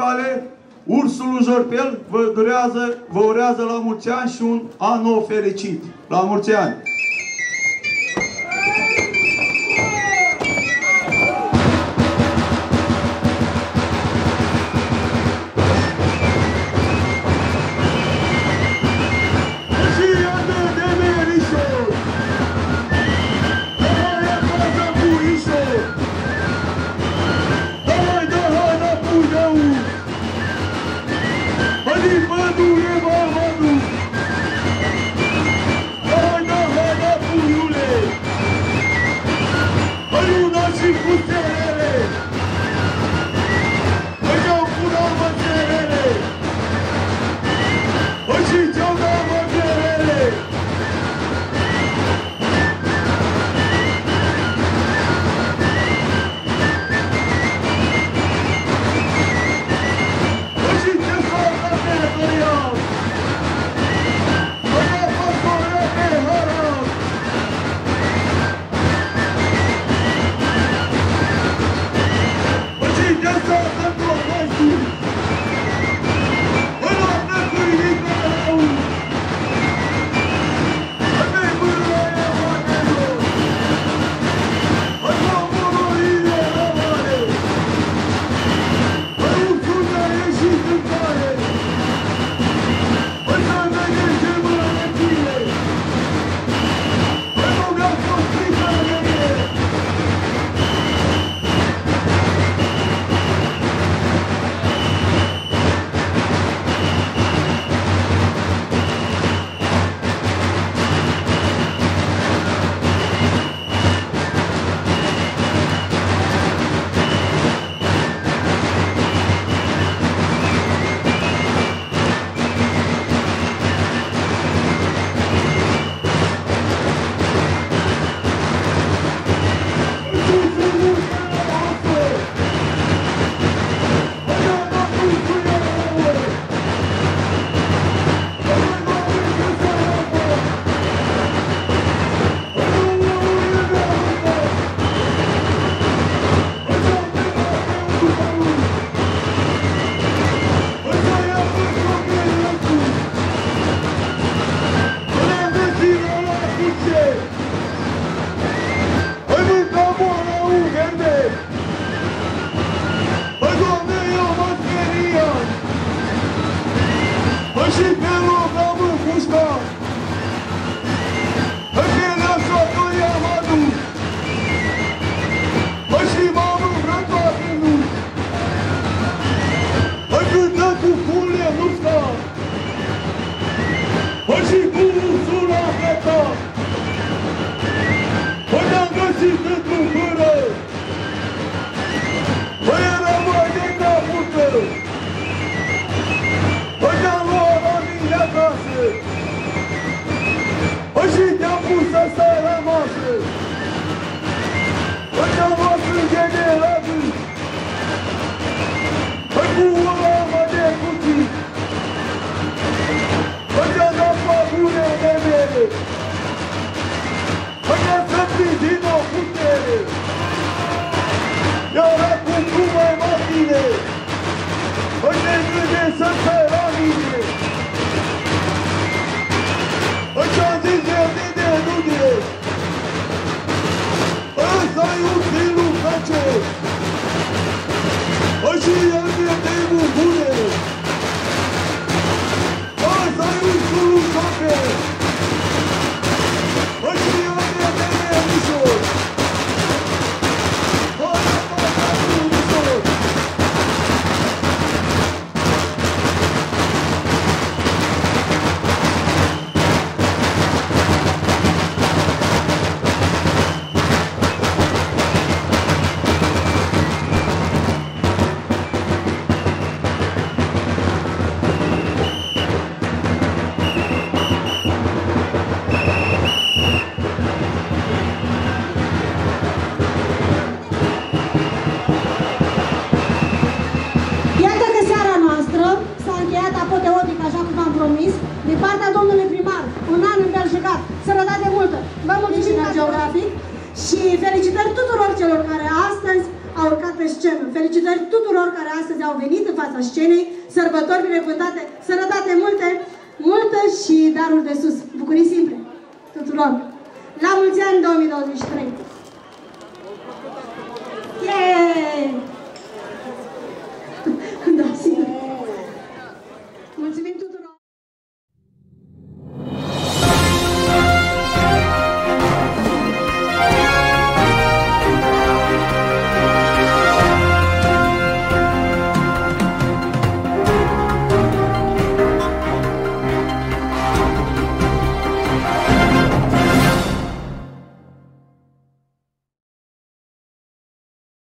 cale, ursul în jorpel vă, durează, vă urează la mulți ani și un an nou fericit. La mulți ani!